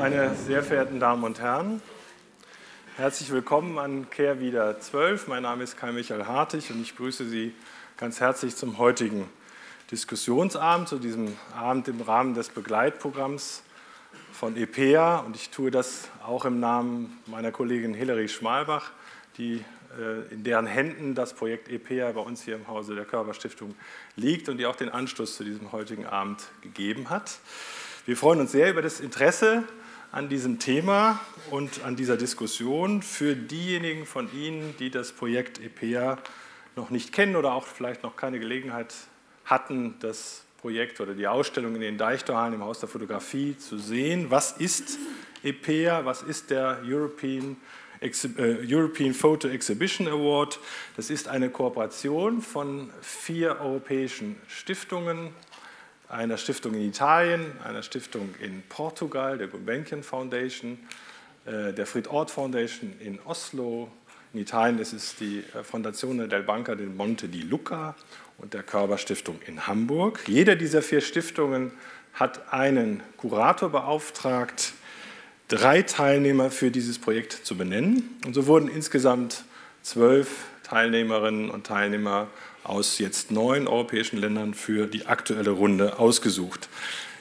Meine sehr verehrten Damen und Herren. Herzlich willkommen an Kehrwieder 12. Mein Name ist Kai-Michael Hartig und ich grüße Sie ganz herzlich zum heutigen Diskussionsabend, zu diesem Abend im Rahmen des Begleitprogramms von EPEA. Und ich tue das auch im Namen meiner Kollegin Hilary Schmalbach, die äh, in deren Händen das Projekt EPEA bei uns hier im Hause der Körperstiftung liegt und die auch den Anstoß zu diesem heutigen Abend gegeben hat. Wir freuen uns sehr über das Interesse an diesem Thema und an dieser Diskussion. Für diejenigen von Ihnen, die das Projekt EPEA noch nicht kennen oder auch vielleicht noch keine Gelegenheit hatten, das Projekt oder die Ausstellung in den Deichtorhallen im Haus der Fotografie zu sehen. Was ist EPEA? Was ist der European äh, European Photo Exhibition Award. Das ist eine Kooperation von vier europäischen Stiftungen, einer Stiftung in Italien, einer Stiftung in Portugal, der Gulbenkian Foundation, äh, der Fried Ort Foundation in Oslo. In Italien ist es die äh, Fondazione del Banca del Monte di Lucca und der Körperstiftung in Hamburg. Jede dieser vier Stiftungen hat einen Kurator beauftragt, drei Teilnehmer für dieses Projekt zu benennen. Und so wurden insgesamt zwölf Teilnehmerinnen und Teilnehmer aus jetzt neun europäischen Ländern für die aktuelle Runde ausgesucht.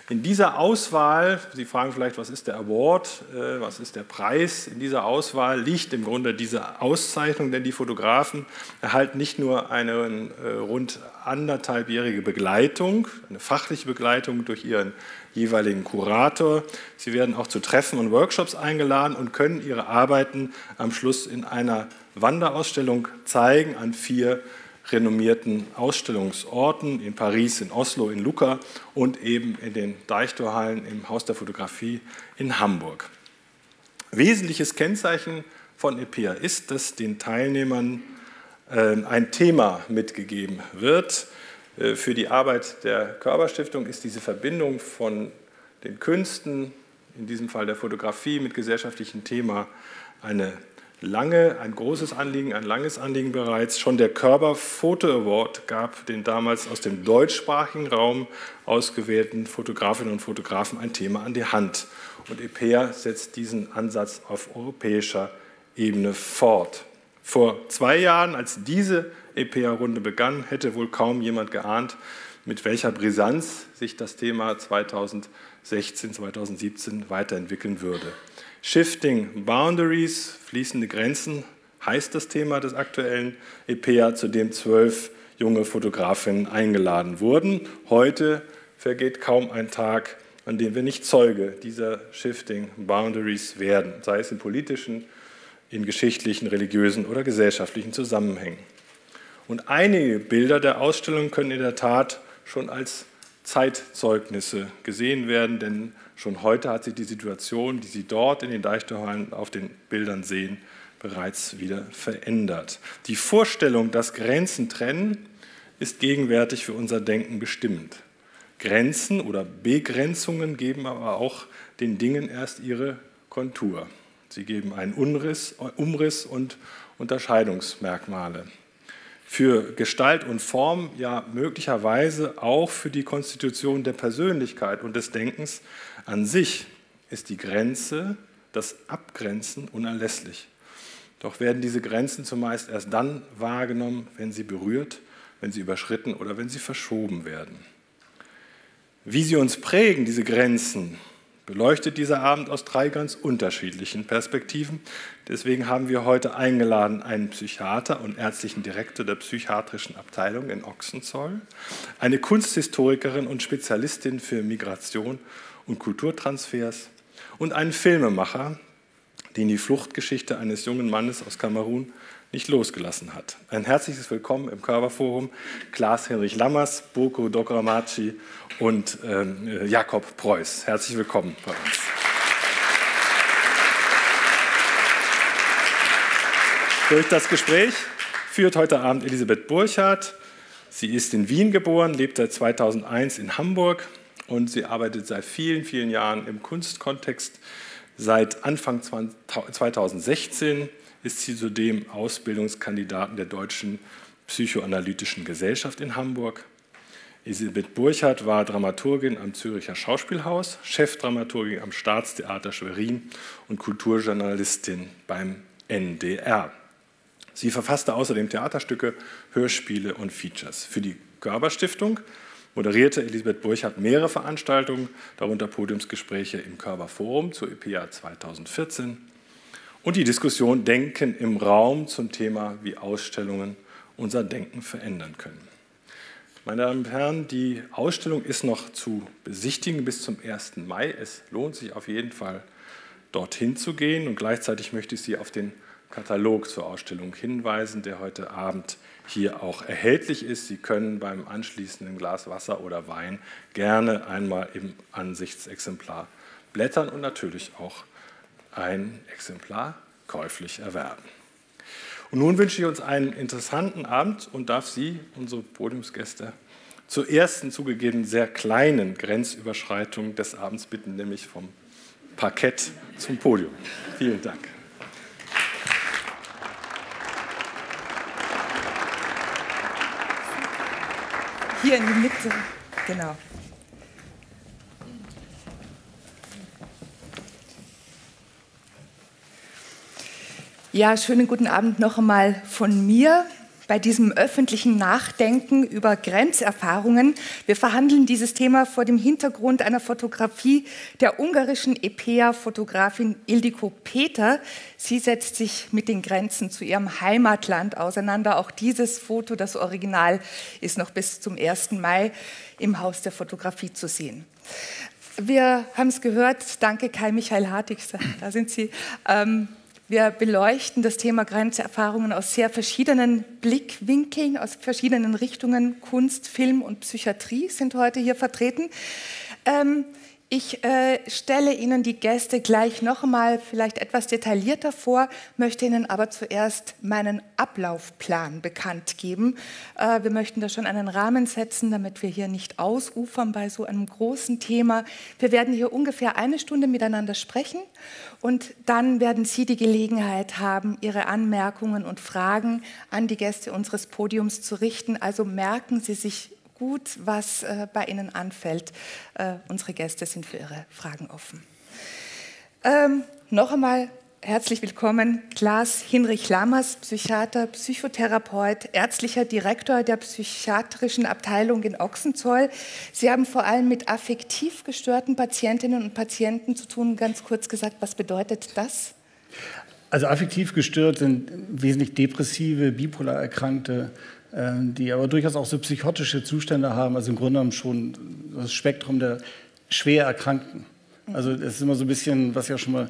In dieser Auswahl, Sie fragen vielleicht, was ist der Award, äh, was ist der Preis? In dieser Auswahl liegt im Grunde diese Auszeichnung, denn die Fotografen erhalten nicht nur eine äh, rund anderthalbjährige Begleitung, eine fachliche Begleitung durch ihren jeweiligen Kurator. Sie werden auch zu Treffen und Workshops eingeladen und können ihre Arbeiten am Schluss in einer Wanderausstellung zeigen an vier renommierten Ausstellungsorten in Paris, in Oslo, in Lucca und eben in den Deichtorhallen im Haus der Fotografie in Hamburg. Wesentliches Kennzeichen von EPEA ist, dass den Teilnehmern äh, ein Thema mitgegeben wird. Äh, für die Arbeit der Körperstiftung ist diese Verbindung von den Künsten, in diesem Fall der Fotografie mit gesellschaftlichem Thema, eine lange, ein großes Anliegen, ein langes Anliegen bereits. Schon der Körper Photo Award gab den damals aus dem deutschsprachigen Raum ausgewählten Fotografinnen und Fotografen ein Thema an die Hand. Und EPEA setzt diesen Ansatz auf europäischer Ebene fort. Vor zwei Jahren, als diese EPEA-Runde begann, hätte wohl kaum jemand geahnt, mit welcher Brisanz sich das Thema 2016, 2017 weiterentwickeln würde. Shifting Boundaries, fließende Grenzen, heißt das Thema des aktuellen EPA, zu dem zwölf junge Fotografinnen eingeladen wurden. Heute vergeht kaum ein Tag, an dem wir nicht Zeuge dieser Shifting Boundaries werden, sei es in politischen, in geschichtlichen, religiösen oder gesellschaftlichen Zusammenhängen. Und einige Bilder der Ausstellung können in der Tat schon als Zeitzeugnisse gesehen werden, denn Schon heute hat sich die Situation, die Sie dort in den Deichtorhallen auf den Bildern sehen, bereits wieder verändert. Die Vorstellung, dass Grenzen trennen, ist gegenwärtig für unser Denken bestimmend. Grenzen oder Begrenzungen geben aber auch den Dingen erst ihre Kontur. Sie geben einen Umriss, Umriss und Unterscheidungsmerkmale für Gestalt und Form, ja möglicherweise auch für die Konstitution der Persönlichkeit und des Denkens an sich ist die Grenze, das Abgrenzen unerlässlich. Doch werden diese Grenzen zumeist erst dann wahrgenommen, wenn sie berührt, wenn sie überschritten oder wenn sie verschoben werden. Wie sie uns prägen, diese Grenzen, beleuchtet dieser Abend aus drei ganz unterschiedlichen Perspektiven. Deswegen haben wir heute eingeladen einen Psychiater und ärztlichen Direktor der psychiatrischen Abteilung in Ochsenzoll, eine Kunsthistorikerin und Spezialistin für Migration und Kulturtransfers und einen Filmemacher, den die Fluchtgeschichte eines jungen Mannes aus Kamerun nicht losgelassen hat. Ein herzliches Willkommen im Körperforum, Klaas-Henrich Lammers, Boko Dogramaci und äh, Jakob Preuß. Herzlich willkommen bei uns. Durch das Gespräch führt heute Abend Elisabeth Burchardt. Sie ist in Wien geboren, lebt seit 2001 in Hamburg und sie arbeitet seit vielen, vielen Jahren im Kunstkontext. Seit Anfang 2016 ist sie zudem Ausbildungskandidatin der Deutschen Psychoanalytischen Gesellschaft in Hamburg. Elisabeth Burchardt war Dramaturgin am Züricher Schauspielhaus, Chefdramaturgin am Staatstheater Schwerin und Kulturjournalistin beim NDR. Sie verfasste außerdem Theaterstücke, Hörspiele und Features. Für die Körperstiftung moderierte Elisabeth Burchardt mehrere Veranstaltungen, darunter Podiumsgespräche im Körperforum zur EPA 2014 und die Diskussion Denken im Raum zum Thema, wie Ausstellungen unser Denken verändern können. Meine Damen und Herren, die Ausstellung ist noch zu besichtigen bis zum 1. Mai. Es lohnt sich auf jeden Fall, dorthin zu gehen. Und gleichzeitig möchte ich Sie auf den Katalog zur Ausstellung hinweisen, der heute Abend hier auch erhältlich ist. Sie können beim anschließenden Glas Wasser oder Wein gerne einmal im Ansichtsexemplar blättern und natürlich auch ein Exemplar käuflich erwerben. Und nun wünsche ich uns einen interessanten Abend und darf Sie, unsere Podiumsgäste, zur ersten zugegeben sehr kleinen Grenzüberschreitung des Abends bitten, nämlich vom Parkett zum Podium. Vielen Dank. Hier in die Mitte, genau. Ja, schönen guten Abend noch einmal von mir bei diesem öffentlichen Nachdenken über Grenzerfahrungen. Wir verhandeln dieses Thema vor dem Hintergrund einer Fotografie der ungarischen EPEA-Fotografin Ildiko Peter. Sie setzt sich mit den Grenzen zu ihrem Heimatland auseinander. Auch dieses Foto, das Original, ist noch bis zum 1. Mai im Haus der Fotografie zu sehen. Wir haben es gehört, danke Kai Michael Hartig, da sind Sie. Ähm, wir beleuchten das Thema Grenzerfahrungen aus sehr verschiedenen Blickwinkeln, aus verschiedenen Richtungen. Kunst, Film und Psychiatrie sind heute hier vertreten. Ähm, ich äh, stelle Ihnen die Gäste gleich noch einmal vielleicht etwas detaillierter vor, möchte Ihnen aber zuerst meinen Ablaufplan bekannt geben. Äh, wir möchten da schon einen Rahmen setzen, damit wir hier nicht ausufern bei so einem großen Thema. Wir werden hier ungefähr eine Stunde miteinander sprechen und dann werden Sie die Gelegenheit haben, Ihre Anmerkungen und Fragen an die Gäste unseres Podiums zu richten. Also merken Sie sich gut, was äh, bei Ihnen anfällt. Äh, unsere Gäste sind für Ihre Fragen offen. Ähm, noch einmal herzlich willkommen, Klaas Hinrich Lammers, Psychiater, Psychotherapeut, ärztlicher Direktor der psychiatrischen Abteilung in Ochsenzoll. Sie haben vor allem mit affektiv gestörten Patientinnen und Patienten zu tun. Ganz kurz gesagt, was bedeutet das? Also affektiv gestört sind wesentlich depressive, bipolar erkrankte die aber durchaus auch so psychotische Zustände haben, also im Grunde genommen schon das Spektrum der schwer Erkrankten. Also es ist immer so ein bisschen, was ich auch schon mal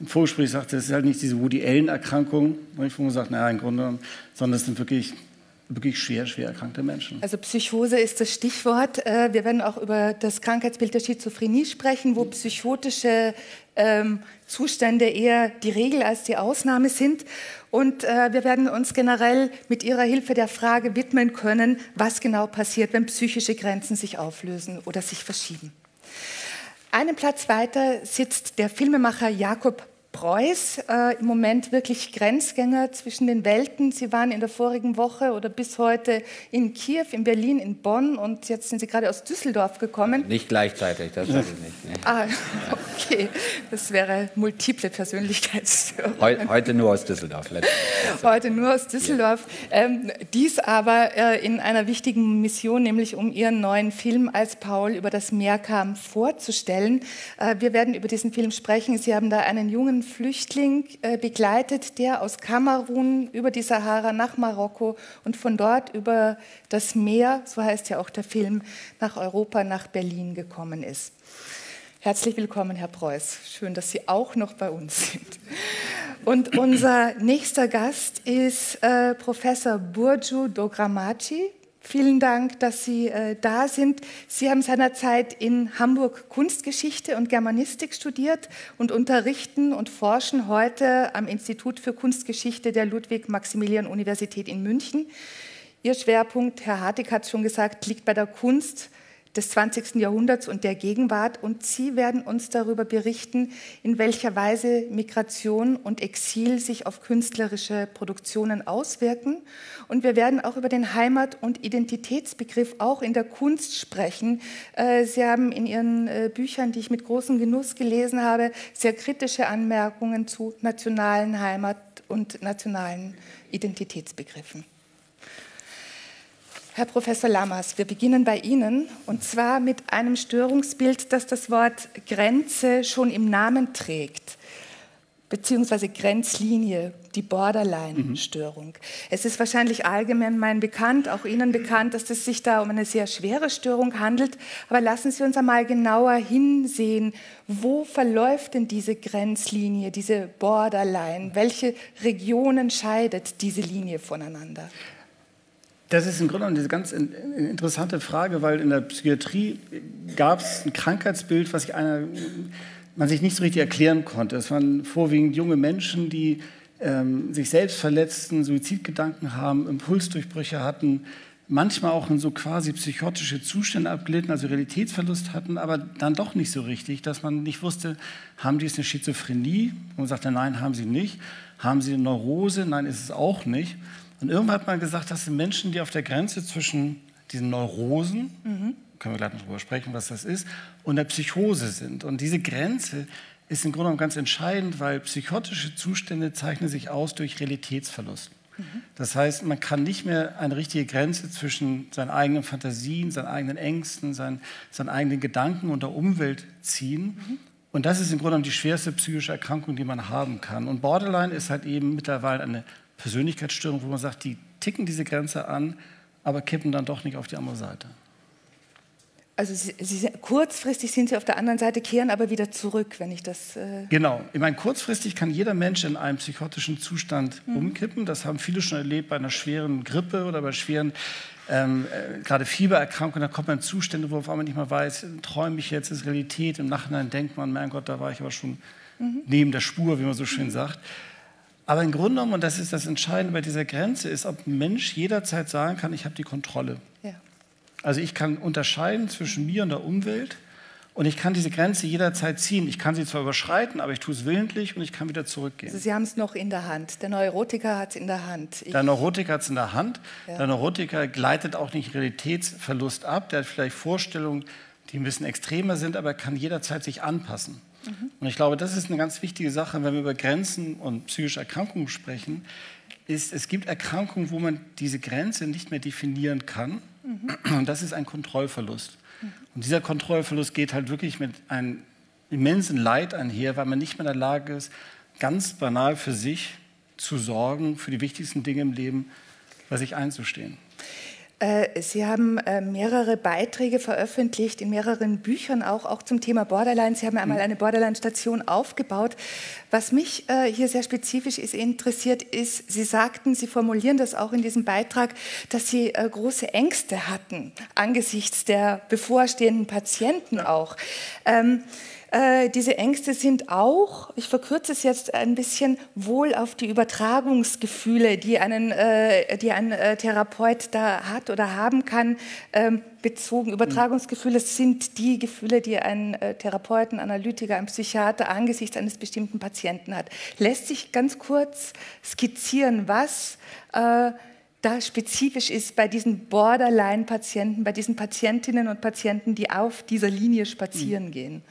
im Vorgespräch sagte, es ist halt nicht diese Woody Allen-Erkrankung, wo vorhin gesagt naja, im Grunde genommen, sondern es sind wirklich wirklich schwer, schwer erkrankte Menschen. Also Psychose ist das Stichwort. Äh, wir werden auch über das Krankheitsbild der Schizophrenie sprechen, wo psychotische ähm, Zustände eher die Regel als die Ausnahme sind. Und äh, wir werden uns generell mit Ihrer Hilfe der Frage widmen können, was genau passiert, wenn psychische Grenzen sich auflösen oder sich verschieben. Einen Platz weiter sitzt der Filmemacher Jakob Preuß äh, im Moment wirklich Grenzgänger zwischen den Welten. Sie waren in der vorigen Woche oder bis heute in Kiew, in Berlin, in Bonn und jetzt sind Sie gerade aus Düsseldorf gekommen. Nicht gleichzeitig, das weiß ich nicht. Nee. Ah, okay, das wäre multiple Persönlichkeitsstörung. Heu, heute nur aus Düsseldorf. Heute nur aus Düsseldorf. Ähm, dies aber äh, in einer wichtigen Mission, nämlich um Ihren neuen Film als Paul über das Meer kam vorzustellen. Äh, wir werden über diesen Film sprechen. Sie haben da einen jungen Flüchtling äh, begleitet, der aus Kamerun über die Sahara nach Marokko und von dort über das Meer, so heißt ja auch der Film, nach Europa, nach Berlin gekommen ist. Herzlich willkommen, Herr Preuß. Schön, dass Sie auch noch bei uns sind. Und unser nächster Gast ist äh, Professor Burju Dogramaci. Vielen Dank, dass Sie äh, da sind. Sie haben seinerzeit in Hamburg Kunstgeschichte und Germanistik studiert und unterrichten und forschen heute am Institut für Kunstgeschichte der Ludwig-Maximilian-Universität in München. Ihr Schwerpunkt, Herr Hartig hat es schon gesagt, liegt bei der Kunst des 20. Jahrhunderts und der Gegenwart. Und Sie werden uns darüber berichten, in welcher Weise Migration und Exil sich auf künstlerische Produktionen auswirken. Und wir werden auch über den Heimat- und Identitätsbegriff auch in der Kunst sprechen. Äh, Sie haben in Ihren äh, Büchern, die ich mit großem Genuss gelesen habe, sehr kritische Anmerkungen zu nationalen Heimat- und nationalen Identitätsbegriffen. Herr Professor Lammers, wir beginnen bei Ihnen und zwar mit einem Störungsbild, das das Wort Grenze schon im Namen trägt, beziehungsweise Grenzlinie, die Borderline-Störung. Mhm. Es ist wahrscheinlich allgemein bekannt, auch Ihnen bekannt, dass es sich da um eine sehr schwere Störung handelt. Aber lassen Sie uns einmal genauer hinsehen, wo verläuft denn diese Grenzlinie, diese Borderline? Welche Regionen scheidet diese Linie voneinander? Das ist im Grunde eine ganz interessante Frage, weil in der Psychiatrie gab es ein Krankheitsbild, was sich einer, man sich nicht so richtig erklären konnte. Es waren vorwiegend junge Menschen, die ähm, sich selbst verletzten, Suizidgedanken haben, Impulsdurchbrüche hatten, manchmal auch in so quasi psychotische Zustände abglitten, also Realitätsverlust hatten, aber dann doch nicht so richtig, dass man nicht wusste, haben die es eine Schizophrenie? Und man sagte, nein, haben sie nicht. Haben sie eine Neurose? Nein, ist es auch nicht. Und irgendwann hat man gesagt, das sind Menschen, die auf der Grenze zwischen diesen Neurosen, mhm. können wir gleich noch darüber sprechen, was das ist, und der Psychose sind. Und diese Grenze ist im Grunde genommen ganz entscheidend, weil psychotische Zustände zeichnen sich aus durch Realitätsverlust. Mhm. Das heißt, man kann nicht mehr eine richtige Grenze zwischen seinen eigenen Fantasien, seinen eigenen Ängsten, seinen, seinen eigenen Gedanken und der Umwelt ziehen. Mhm. Und das ist im Grunde genommen die schwerste psychische Erkrankung, die man haben kann. Und Borderline ist halt eben mittlerweile eine Persönlichkeitsstörung, wo man sagt, die ticken diese Grenze an, aber kippen dann doch nicht auf die andere Seite. Also sie, sie, kurzfristig sind Sie auf der anderen Seite, kehren aber wieder zurück, wenn ich das. Äh genau. Ich meine, kurzfristig kann jeder Mensch in einem psychotischen Zustand mhm. umkippen. Das haben viele schon erlebt bei einer schweren Grippe oder bei schweren, ähm, äh, gerade Fiebererkrankungen. Da kommt man in Zustände, wo auf einmal nicht mehr weiß, träume ich jetzt, ist Realität. Im Nachhinein denkt man, mein Gott, da war ich aber schon mhm. neben der Spur, wie man so schön mhm. sagt. Aber im Grunde genommen, und das ist das Entscheidende bei dieser Grenze, ist, ob ein Mensch jederzeit sagen kann, ich habe die Kontrolle. Ja. Also ich kann unterscheiden zwischen mir und der Umwelt und ich kann diese Grenze jederzeit ziehen. Ich kann sie zwar überschreiten, aber ich tue es willentlich und ich kann wieder zurückgehen. Also Sie haben es noch in der Hand. Der Neurotiker hat es in der Hand. Ich der Neurotiker hat es in der Hand. Ja. Der Neurotiker gleitet auch nicht Realitätsverlust ab. Der hat vielleicht Vorstellungen, die ein bisschen extremer sind, aber er kann jederzeit sich anpassen. Mhm. Und ich glaube, das ist eine ganz wichtige Sache, wenn wir über Grenzen und psychische Erkrankungen sprechen, ist, es gibt Erkrankungen, wo man diese Grenze nicht mehr definieren kann. Mhm. Und das ist ein Kontrollverlust. Mhm. Und dieser Kontrollverlust geht halt wirklich mit einem immensen Leid einher, weil man nicht mehr in der Lage ist, ganz banal für sich zu sorgen, für die wichtigsten Dinge im Leben bei sich einzustehen. Äh, Sie haben äh, mehrere Beiträge veröffentlicht, in mehreren Büchern auch, auch zum Thema Borderline. Sie haben einmal mhm. eine Borderline-Station aufgebaut. Was mich äh, hier sehr spezifisch ist, interessiert, ist, Sie sagten, Sie formulieren das auch in diesem Beitrag, dass Sie große Ängste hatten angesichts der bevorstehenden Patienten auch. Ähm, äh, diese Ängste sind auch, ich verkürze es jetzt ein bisschen, wohl auf die Übertragungsgefühle, die, einen, äh, die ein äh, Therapeut da hat oder haben kann, ähm, bezogen. Übertragungsgefühle sind die Gefühle, die ein äh, Therapeuten, Analytiker, ein Psychiater angesichts eines bestimmten Patienten hat. Lässt sich ganz kurz skizzieren, was äh, da spezifisch ist bei diesen Borderline-Patienten, bei diesen Patientinnen und Patienten, die auf dieser Linie spazieren mhm. gehen?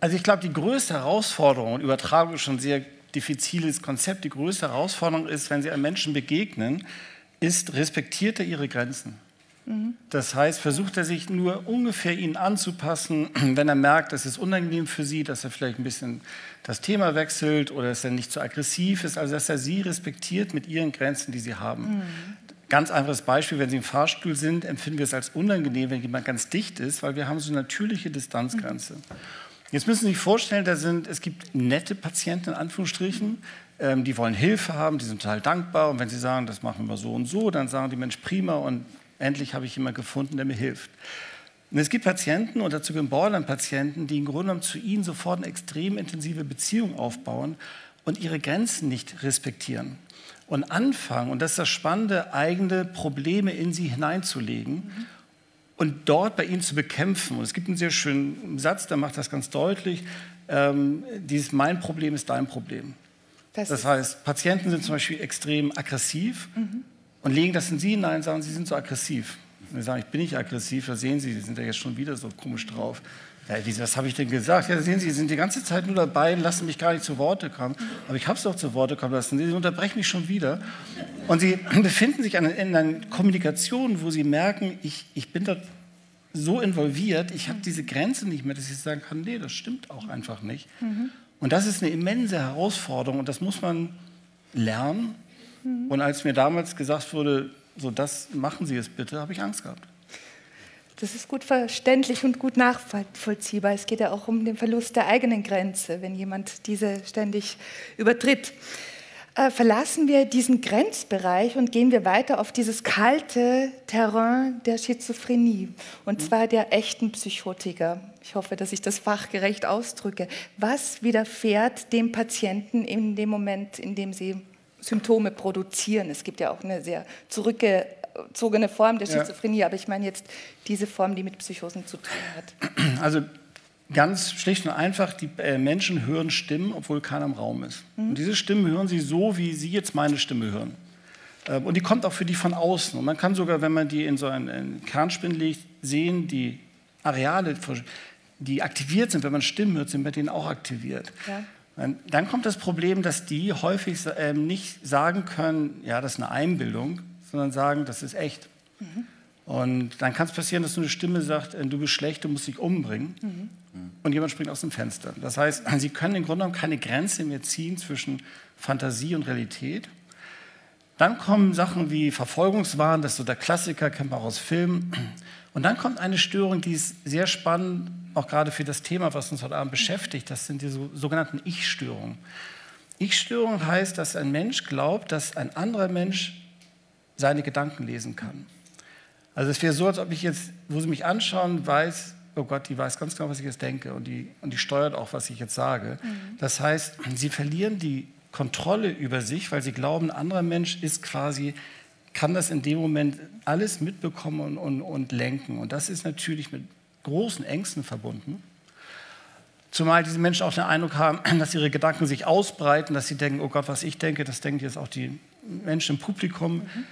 Also ich glaube, die größte Herausforderung, und Übertragung ist schon ein sehr diffiziles Konzept, die größte Herausforderung ist, wenn Sie einem Menschen begegnen, ist, respektiert er Ihre Grenzen? Mhm. Das heißt, versucht er sich nur ungefähr Ihnen anzupassen, wenn er merkt, es ist unangenehm für Sie, dass er vielleicht ein bisschen das Thema wechselt oder dass er nicht zu so aggressiv ist, also dass er Sie respektiert mit Ihren Grenzen, die Sie haben. Mhm. Ganz einfaches Beispiel, wenn Sie im Fahrstuhl sind, empfinden wir es als unangenehm, wenn jemand ganz dicht ist, weil wir haben so eine natürliche Distanzgrenze. Mhm. Jetzt müssen Sie sich vorstellen, da sind, es gibt nette Patienten in Anführungsstrichen, ähm, die wollen Hilfe haben, die sind total dankbar. Und wenn Sie sagen, das machen wir so und so, dann sagen die Mensch, prima und endlich habe ich jemanden gefunden, der mir hilft. Und es gibt Patienten und dazu gehören Borderline-Patienten, die im Grunde genommen zu ihnen sofort eine extrem intensive Beziehung aufbauen und ihre Grenzen nicht respektieren. Und anfangen, und das ist das Spannende, eigene Probleme in sie hineinzulegen. Mhm und dort bei ihnen zu bekämpfen. Und es gibt einen sehr schönen Satz, der macht das ganz deutlich. Ähm, dieses Mein Problem ist dein Problem. Das, das, heißt, Patienten sind zum Beispiel extrem aggressiv mhm. und legen das in sie hinein und sagen, sie sind so aggressiv. Und sie sagen, ich bin nicht aggressiv, da sehen Sie, Sie sind ja jetzt schon wieder so komisch drauf. Ja, was habe ich denn gesagt? Ja, sehen Sie, Sie sind die ganze Zeit nur dabei, lassen mich gar nicht zu Worte kommen. Aber ich habe es doch zu Worte kommen lassen. Sie unterbrechen mich schon wieder. Und Sie befinden sich in einer Kommunikation, wo Sie merken, ich, ich bin dort so involviert, ich habe diese Grenze nicht mehr, dass ich sagen kann, nee, das stimmt auch einfach nicht. Mhm. Und das ist eine immense Herausforderung und das muss man lernen. Mhm. Und als mir damals gesagt wurde, so das machen Sie es bitte, habe ich Angst gehabt. Das ist gut verständlich und gut nachvollziehbar. Es geht ja auch um den Verlust der eigenen Grenze, wenn jemand diese ständig übertritt. Äh, verlassen wir diesen Grenzbereich und gehen wir weiter auf dieses kalte Terrain der Schizophrenie, und zwar der echten Psychotiker. Ich hoffe, dass ich das fachgerecht ausdrücke. Was widerfährt dem Patienten in dem Moment, in dem sie Symptome produzieren? Es gibt ja auch eine sehr zurückge gezogene Form der Schizophrenie, ja. aber ich meine jetzt diese Form, die mit Psychosen zu tun hat. Also ganz schlicht und einfach, die äh, Menschen hören Stimmen, obwohl keiner im Raum ist. Mhm. Und diese Stimmen hören sie so, wie sie jetzt meine Stimme hören. Ähm, und die kommt auch für die von außen. Und man kann sogar, wenn man die in so einen, einen Kernspin legt, sehen, die Areale, die aktiviert sind, wenn man Stimmen hört, sind bei denen auch aktiviert. Ja. Dann kommt das Problem, dass die häufig ähm, nicht sagen können, ja, das ist eine Einbildung, sondern sagen, das ist echt. Mhm. Und dann kann es passieren, dass so eine Stimme sagt, äh, du bist schlecht, du musst dich umbringen. Mhm. Und jemand springt aus dem Fenster. Das heißt, sie können im Grunde genommen keine Grenze mehr ziehen zwischen Fantasie und Realität. Dann kommen Sachen wie Verfolgungswahn, das ist so der Klassiker, kennt man auch aus Filmen. Und dann kommt eine Störung, die ist sehr spannend, auch gerade für das Thema, was uns heute Abend beschäftigt. Das sind die sogenannten Ich-Störungen. Ich-Störung heißt, dass ein Mensch glaubt, dass ein anderer Mensch seine Gedanken lesen kann. Also es wäre so, als ob ich jetzt, wo sie mich anschauen, weiß, oh Gott, die weiß ganz genau, was ich jetzt denke und die, und die steuert auch, was ich jetzt sage. Mhm. Das heißt, sie verlieren die Kontrolle über sich, weil sie glauben, ein anderer Mensch ist quasi, kann das in dem Moment alles mitbekommen und, und, und lenken. Und das ist natürlich mit großen Ängsten verbunden. Zumal diese Menschen auch den Eindruck haben, dass ihre Gedanken sich ausbreiten, dass sie denken, oh Gott, was ich denke, das denken jetzt auch die Menschen im Publikum. Mhm.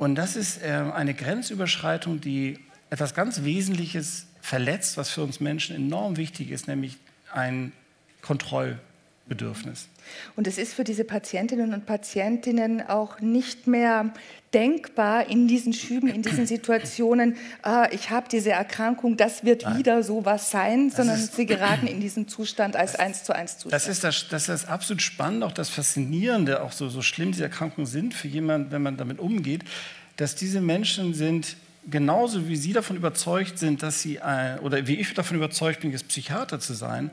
Und das ist äh, eine Grenzüberschreitung, die etwas ganz Wesentliches verletzt, was für uns Menschen enorm wichtig ist, nämlich ein Kontrollbedürfnis. Und es ist für diese Patientinnen und Patientinnen auch nicht mehr denkbar in diesen Schüben, in diesen Situationen, ah, ich habe diese Erkrankung, das wird Nein. wieder so was sein, sondern ist, sie geraten in diesen Zustand als eins zu eins Zustand. Das ist das, das ist absolut spannend, auch das Faszinierende, auch so, so schlimm diese Erkrankungen sind für jemanden, wenn man damit umgeht, dass diese Menschen sind genauso wie Sie davon überzeugt sind, dass Sie, äh, oder wie ich davon überzeugt bin, jetzt Psychiater zu sein,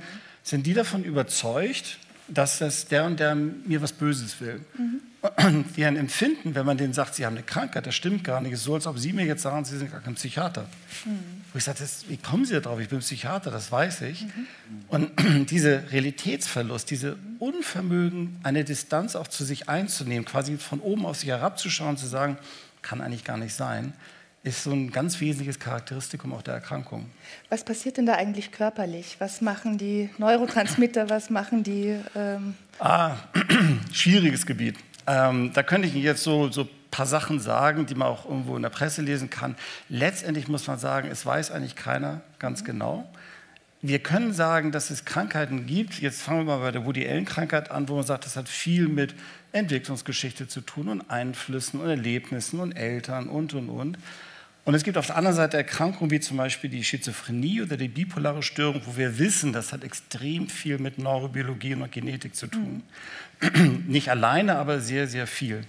sind die davon überzeugt, dass das der und der mir was Böses will. Mhm. Und deren Empfinden, wenn man denen sagt, sie haben eine Krankheit, das stimmt gar nicht, ist so, als ob sie mir jetzt sagen, sie sind gar kein Psychiater. Mhm. Wo ich sage, wie kommen Sie darauf? Ich bin Psychiater, das weiß ich. Mhm. Und dieser Realitätsverlust, diese Unvermögen, eine Distanz auch zu sich einzunehmen, quasi von oben auf sich herabzuschauen, zu sagen, kann eigentlich gar nicht sein, ist so ein ganz wesentliches Charakteristikum auch der Erkrankung. Was passiert denn da eigentlich körperlich? Was machen die Neurotransmitter? Was machen die? Ähm ah, schwieriges Gebiet. Ähm, da könnte ich Ihnen jetzt so, so ein paar Sachen sagen, die man auch irgendwo in der Presse lesen kann. Letztendlich muss man sagen, es weiß eigentlich keiner ganz genau. Wir können sagen, dass es Krankheiten gibt. Jetzt fangen wir mal bei der Woody Allen-Krankheit an, wo man sagt, das hat viel mit Entwicklungsgeschichte zu tun und Einflüssen und Erlebnissen und Eltern und, und, und. Und es gibt auf der anderen Seite Erkrankungen wie zum Beispiel die Schizophrenie oder die bipolare Störung, wo wir wissen, das hat extrem viel mit Neurobiologie und Genetik zu tun. Mhm. Nicht alleine, aber sehr, sehr viel.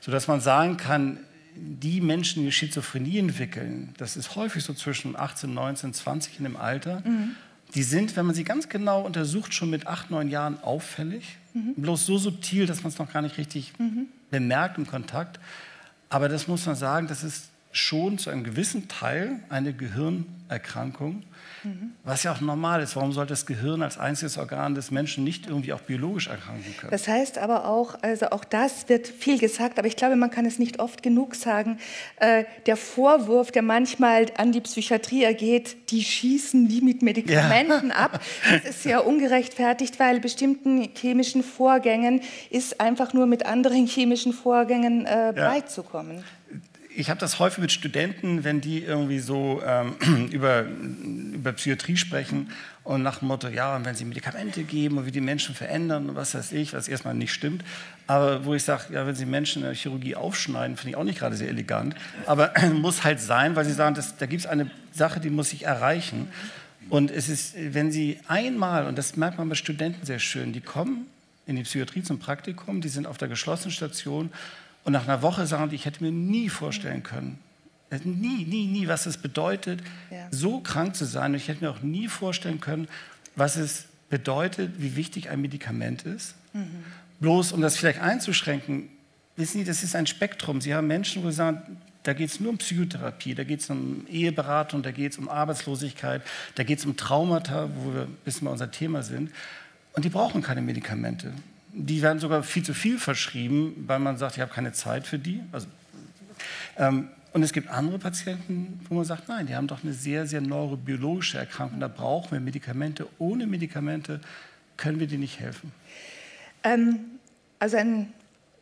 Sodass man sagen kann, die Menschen, die Schizophrenie entwickeln, das ist häufig so zwischen 18, 19, 20 in dem Alter, mhm. die sind, wenn man sie ganz genau untersucht, schon mit 8, 9 Jahren auffällig. Mhm. Bloß so subtil, dass man es noch gar nicht richtig mhm. bemerkt im Kontakt. Aber das muss man sagen, das ist schon zu einem gewissen Teil eine Gehirnerkrankung Mhm. Was ja auch normal ist. Warum sollte das Gehirn als einziges Organ des Menschen nicht irgendwie auch biologisch erkranken können? Das heißt aber auch, also auch das wird viel gesagt, aber ich glaube, man kann es nicht oft genug sagen. Äh, der Vorwurf, der manchmal an die Psychiatrie ergeht, die schießen die mit Medikamenten ja. ab, das ist ja ungerechtfertigt, weil bestimmten chemischen Vorgängen ist einfach nur mit anderen chemischen Vorgängen äh, ja. beizukommen ich habe das häufig mit Studenten, wenn die irgendwie so ähm, über, über Psychiatrie sprechen und nach dem Motto, ja, und wenn sie Medikamente geben und wie die Menschen verändern und was weiß ich, was erstmal nicht stimmt. Aber wo ich sage, ja, wenn sie Menschen in der Chirurgie aufschneiden, finde ich auch nicht gerade sehr elegant. Aber muss halt sein, weil sie sagen, das, da gibt es eine Sache, die muss ich erreichen. Und es ist, wenn sie einmal, und das merkt man bei Studenten sehr schön, die kommen in die Psychiatrie zum Praktikum, die sind auf der geschlossenen Station und nach einer Woche sagen die, ich hätte mir nie vorstellen können, äh, nie, nie, nie, was es bedeutet, ja. so krank zu sein. Und ich hätte mir auch nie vorstellen können, was es bedeutet, wie wichtig ein Medikament ist. Mhm. Bloß, um das vielleicht einzuschränken, wissen Sie, das ist ein Spektrum. Sie haben Menschen, wo Sie sagen, da geht es nur um Psychotherapie, da geht es um Eheberatung, da geht es um Arbeitslosigkeit, da geht es um Traumata, wo wir bis mal unser Thema sind. Und die brauchen keine Medikamente die werden sogar viel zu viel verschrieben, weil man sagt, ich habe keine Zeit für die. Also, ähm, und es gibt andere Patienten, wo man sagt, nein, die haben doch eine sehr, sehr neurobiologische Erkrankung, da brauchen wir Medikamente. Ohne Medikamente können wir dir nicht helfen. Ähm, also ein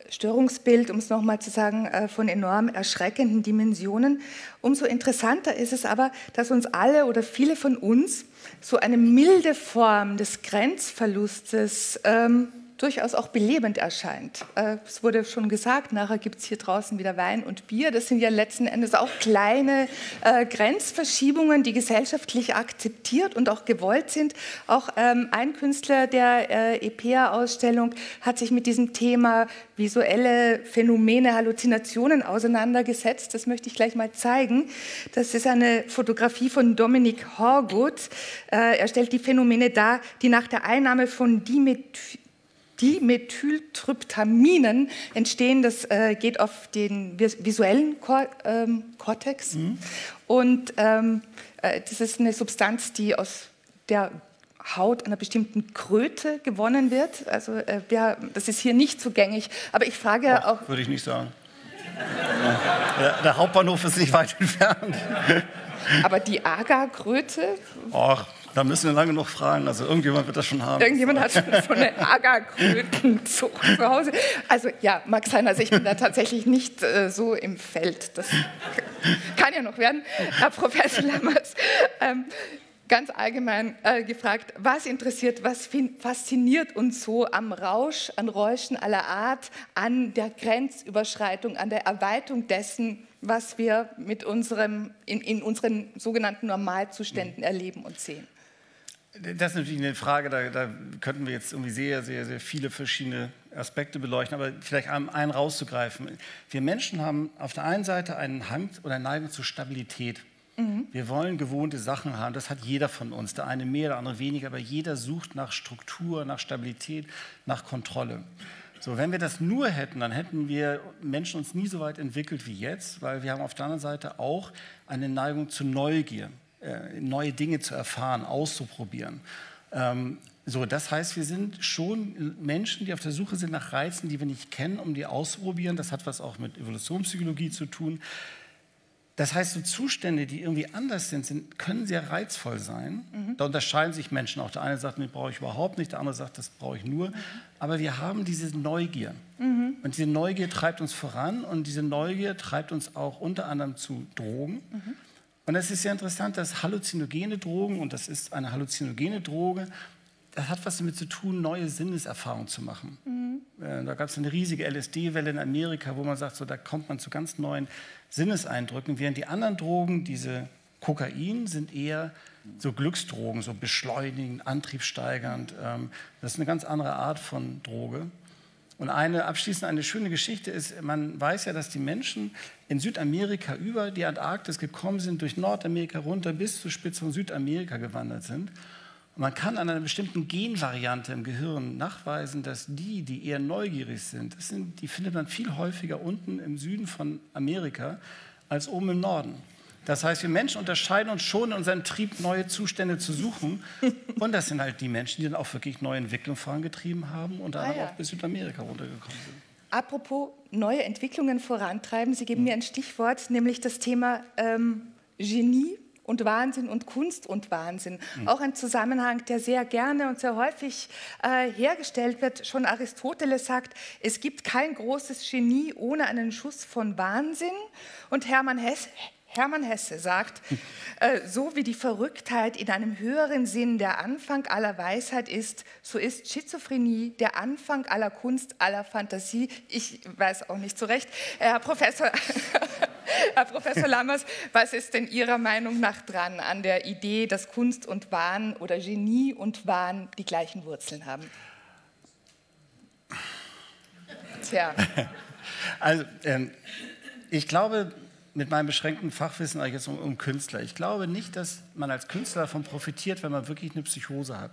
Störungsbild, um es nochmal zu sagen, äh, von enorm erschreckenden Dimensionen. Umso interessanter ist es aber, dass uns alle oder viele von uns so eine milde Form des Grenzverlustes ähm, durchaus auch belebend erscheint. Äh, es wurde schon gesagt, nachher gibt es hier draußen wieder Wein und Bier. Das sind ja letzten Endes auch kleine äh, Grenzverschiebungen, die gesellschaftlich akzeptiert und auch gewollt sind. Auch ähm, ein Künstler der äh, EPA-Ausstellung hat sich mit diesem Thema visuelle Phänomene, Halluzinationen auseinandergesetzt. Das möchte ich gleich mal zeigen. Das ist eine Fotografie von Dominic Horgood. er stellt die Phänomene dar, die nach der Einnahme von Dimethyl Dimethyltryptaminen entstehen. Das äh, geht auf den visuellen Kor ähm, Kortex. Mhm. Und ähm, äh, das ist eine Substanz, die aus der Haut einer bestimmten Kröte gewonnen wird. Also äh, wir, das ist hier nicht zugänglich. Aber ich frage Ach, auch. Würde ich nicht sagen. der, der Hauptbahnhof ist nicht weit entfernt. Aber die Agarkröte? Ach, da müssen wir lange noch fragen. Also irgendjemand wird das schon haben. Irgendjemand hat schon so eine Agerkrötenzucht zu Hause. Also ja, mag sein, also ich bin da tatsächlich nicht äh, so im Feld. Das kann ja noch werden. Herr Professor Lammers, ähm, ganz allgemein äh, gefragt, was interessiert, was fasziniert uns so am Rausch, an Räuschen aller Art, an der Grenzüberschreitung, an der Erweiterung dessen, was wir mit unserem, in, in unseren sogenannten Normalzuständen erleben und sehen? Das ist natürlich eine Frage, da, da, könnten wir jetzt irgendwie sehr, sehr, sehr viele verschiedene Aspekte beleuchten, aber vielleicht einen, rauszugreifen. Wir Menschen haben auf der einen Seite einen Hang oder eine Neigung zur Stabilität. Mhm. Wir wollen gewohnte Sachen haben, das hat jeder von uns, der eine mehr, der andere weniger, aber jeder sucht nach Struktur, nach Stabilität, nach Kontrolle. So, wenn wir das nur hätten, dann hätten wir Menschen uns nie so weit entwickelt wie jetzt, weil wir haben auf der anderen Seite auch eine Neigung zur Neugier. Äh, neue Dinge zu erfahren, auszuprobieren. Ähm, so, das heißt, wir sind schon Menschen, die auf der Suche sind nach Reizen, die wir nicht kennen, um die auszuprobieren. Das hat was auch mit Evolutionspsychologie zu tun. Das heißt, so Zustände, die irgendwie anders sind, sind können sehr reizvoll sein. Mhm. Da unterscheiden sich Menschen auch. Der eine sagt, das brauche ich überhaupt nicht, der andere sagt, das brauche ich nur. Mhm. Aber wir haben diese Neugier. Mhm. Und diese Neugier treibt uns voran und diese Neugier treibt uns auch unter anderem zu Drogen. Und es ist sehr interessant, dass halluzinogene Drogen, und das ist eine halluzinogene Droge, das hat was damit zu tun, neue Sinneserfahrungen zu machen. Mhm. Äh, da gab es eine riesige LSD-Welle in Amerika, wo man sagt, so, da kommt man zu ganz neuen Sinneseindrücken, während die anderen Drogen, diese Kokain, sind eher so Glücksdrogen, so beschleunigend, antriebssteigernd. Ähm, das ist eine ganz andere Art von Droge. Und eine abschließend eine schöne Geschichte ist, man weiß ja, dass die Menschen in Südamerika über die Antarktis gekommen sind, durch Nordamerika runter bis zur Spitze von Südamerika gewandert sind. Und man kann an einer bestimmten Genvariante im Gehirn nachweisen, dass die, die eher neugierig sind, sind, die findet man viel häufiger unten im Süden von Amerika als oben im Norden. Das heißt, wir Menschen unterscheiden uns schon in unserem Trieb, neue Zustände zu suchen. Und das sind halt die Menschen, die dann auch wirklich neue Entwicklungen vorangetrieben haben und dann ah, ja. auch bis Südamerika runtergekommen sind. Apropos neue Entwicklungen vorantreiben, Sie geben mhm. mir ein Stichwort, nämlich das Thema ähm, Genie und Wahnsinn und Kunst und Wahnsinn. Mhm. Auch ein Zusammenhang, der sehr gerne und sehr häufig äh, hergestellt wird. Schon Aristoteles sagt, es gibt kein großes Genie ohne einen Schuss von Wahnsinn. Und Hermann Hesse, Hermann Hesse sagt, äh, so wie die Verrücktheit in einem höheren Sinn der Anfang aller Weisheit ist, so ist Schizophrenie der Anfang aller Kunst, aller Fantasie. Ich weiß auch nicht so recht. Herr Professor, Herr Professor Lammers, was ist denn Ihrer Meinung nach dran an der Idee, dass Kunst und Wahn oder Genie und Wahn die gleichen Wurzeln haben? Tja. Also, ähm, ich glaube, mit meinem beschränkten Fachwissen eigentlich jetzt um, um, Künstler. Ich glaube nicht, dass man als Künstler davon profitiert, wenn man wirklich eine Psychose hat.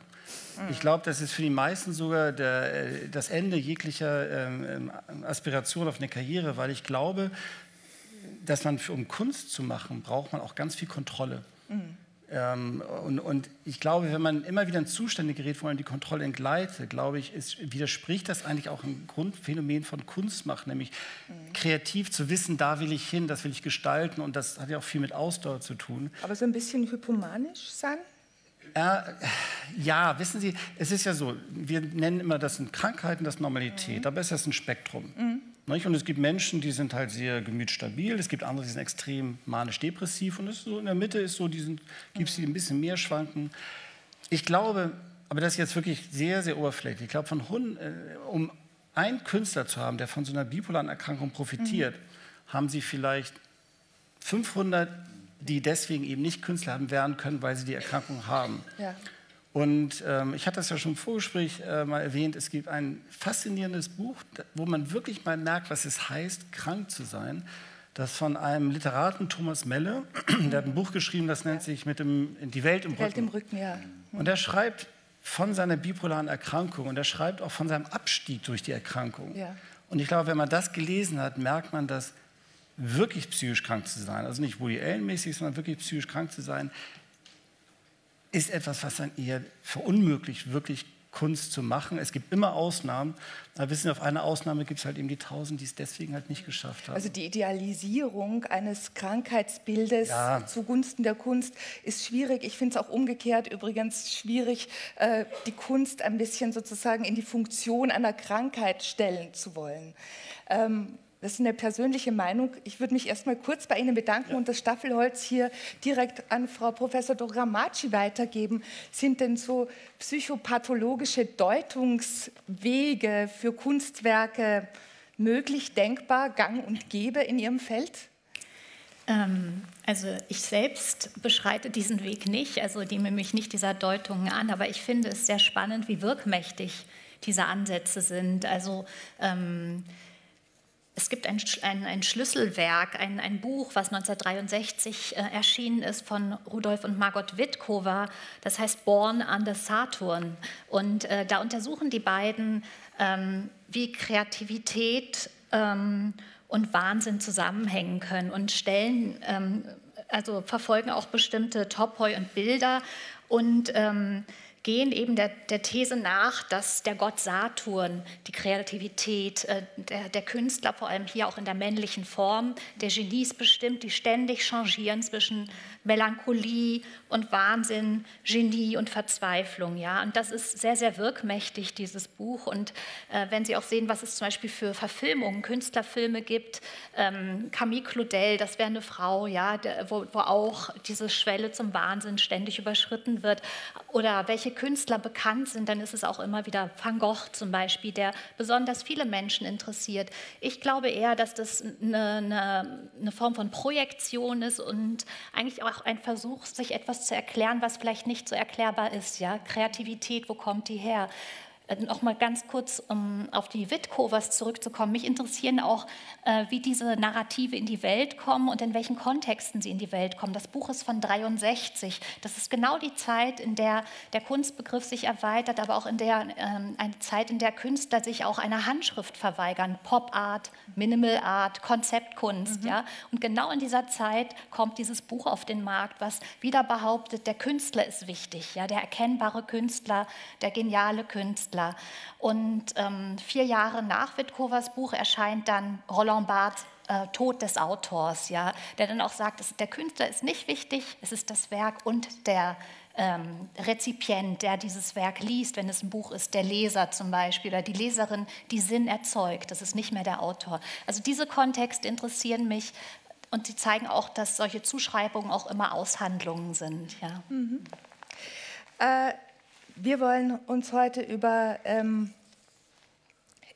Mhm. Ich glaube, das ist für die meisten sogar der, äh, das Ende jeglicher ähm, ähm, Aspiration auf eine Karriere, weil ich glaube, dass man, um Kunst zu machen, braucht man auch ganz viel Kontrolle. Mhm. Ähm, und, und, ich glaube, wenn man immer wieder in Zustände gerät, wo man die Kontrolle entgleitet, glaube ich, ist, widerspricht das eigentlich auch ein Grundphänomen von Kunstmacht, nämlich mhm. kreativ zu wissen, da will ich hin, das will ich gestalten und das hat ja auch viel mit Ausdauer zu tun. Aber so ein bisschen hypomanisch sein? Äh, ja, wissen Sie, es ist ja so, wir nennen immer, das sind Krankheiten, das Normalität, mhm. aber es ist ein Spektrum. Mhm. Und es gibt Menschen, die sind halt sehr gemütsstabil, es gibt andere, die sind extrem manisch-depressiv und so in der Mitte ist so, gibt es die ein bisschen mehr schwanken. Ich glaube, aber das ist jetzt wirklich sehr, sehr oberflächlich. Ich glaube, von äh, um einen Künstler zu haben, der von so einer bipolaren Erkrankung profitiert, mhm. haben Sie vielleicht 500, die deswegen eben nicht Künstler haben werden können, weil sie die Erkrankung haben. Ja. Und ähm, ich hatte das ja schon im Vorgespräch äh, mal erwähnt, es gibt ein faszinierendes Buch, wo man wirklich mal merkt, was es heißt, krank zu sein. Das von einem Literaten, Thomas Melle, der hat ein Buch geschrieben, das nennt sich mit dem, Die Welt im Rücken. Welt im Rücken, ja. Und er schreibt von seiner bipolaren Erkrankung und er schreibt auch von seinem Abstieg durch die Erkrankung. Ja. Und ich glaube, wenn man das gelesen hat, merkt man, dass wirklich psychisch krank zu sein, also nicht Woody Allen-mäßig, sondern wirklich psychisch krank zu sein, ist etwas, was dann eher verunmöglicht, wirklich Kunst zu machen. Es gibt immer Ausnahmen. Aber wissen Sie, auf eine Ausnahme gibt es halt eben die Tausend, die es deswegen halt nicht geschafft haben. Also die Idealisierung eines Krankheitsbildes ja. zugunsten der Kunst ist schwierig. Ich finde es auch umgekehrt übrigens schwierig, äh, die Kunst ein bisschen sozusagen in die Funktion einer Krankheit stellen zu wollen. Ähm, das ist eine persönliche Meinung. Ich würde mich erstmal kurz bei Ihnen bedanken ja. und das Staffelholz hier direkt an Frau Professor Dogramacci weitergeben. Sind denn so psychopathologische Deutungswege für Kunstwerke möglich, denkbar, gang und gäbe in Ihrem Feld? Ähm, also ich selbst beschreite diesen Weg nicht, also nehme mich nicht dieser Deutungen an, aber ich finde es sehr spannend, wie wirkmächtig diese Ansätze sind. Also ähm, es gibt ein, ein, ein Schlüsselwerk, ein, ein, Buch, was 1963 äh, erschienen ist von Rudolf und Margot Wittkower, das heißt Born under Saturn. Und äh, da untersuchen die beiden, ähm, wie Kreativität ähm, und Wahnsinn zusammenhängen können und stellen, ähm, also verfolgen auch bestimmte Topoi und Bilder und ähm, gehen eben der, der, These nach, dass der Gott Saturn die Kreativität äh, der, der, Künstler, vor allem hier auch in der männlichen Form, der Genies bestimmt, die ständig changieren zwischen Melancholie und Wahnsinn, Genie und Verzweiflung. Ja? Und das ist sehr, sehr wirkmächtig, dieses Buch. Und äh, wenn Sie auch sehen, was es zum Beispiel für Verfilmungen, Künstlerfilme gibt, ähm, Camille Claudel, das wäre eine Frau, ja, der, wo, wo auch diese Schwelle zum Wahnsinn ständig überschritten wird. Oder welche Künstler bekannt sind, dann ist es auch immer wieder Van Gogh zum Beispiel, der besonders viele Menschen interessiert. Ich glaube eher, dass das eine, eine, eine Form von Projektion ist und eigentlich auch ein Versuch, sich etwas zu erklären, was vielleicht nicht so erklärbar ist. Ja? Kreativität, wo kommt die her? Äh, noch mal ganz kurz, um auf die Witkovers zurückzukommen. Mich interessieren auch, äh, wie diese Narrative in die Welt kommen und in welchen Kontexten sie in die Welt kommen. Das Buch ist von 63. Das ist genau die Zeit, in der der Kunstbegriff sich erweitert, aber auch in der ähm, eine Zeit, in der Künstler sich auch einer Handschrift verweigern. Pop Art, Minimal Art, Konzeptkunst. Mhm. Ja? Und genau in dieser Zeit kommt dieses Buch auf den Markt, was wieder behauptet, der Künstler ist wichtig, ja? der erkennbare Künstler, der geniale Künstler. Künstler. Und ähm, vier Jahre nach Witkovers Buch erscheint dann Roland Barthes äh, Tod des Autors, ja, der dann auch sagt, der Künstler ist nicht wichtig, es ist das Werk und der ähm, Rezipient, der dieses Werk liest, wenn es ein Buch ist, der Leser zum Beispiel oder die Leserin, die Sinn erzeugt. Das ist nicht mehr der Autor. Also diese Kontexte interessieren mich und sie zeigen auch, dass solche Zuschreibungen auch immer Aushandlungen sind. Ja. Mhm. Äh, wir wollen uns heute über ähm,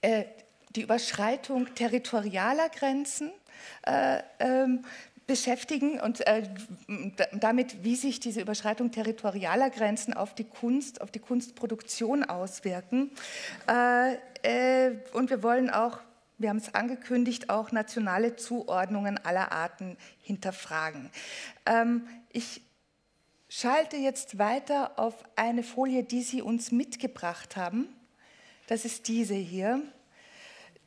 äh, die Überschreitung territorialer Grenzen äh, ähm, beschäftigen und äh, damit, wie sich diese Überschreitung territorialer Grenzen auf die Kunst, auf die Kunstproduktion auswirken. Äh, äh, und wir wollen auch, wir haben es angekündigt, auch nationale Zuordnungen aller Arten hinterfragen. Ähm, ich schalte jetzt weiter auf eine Folie, die Sie uns mitgebracht haben. Das ist diese hier.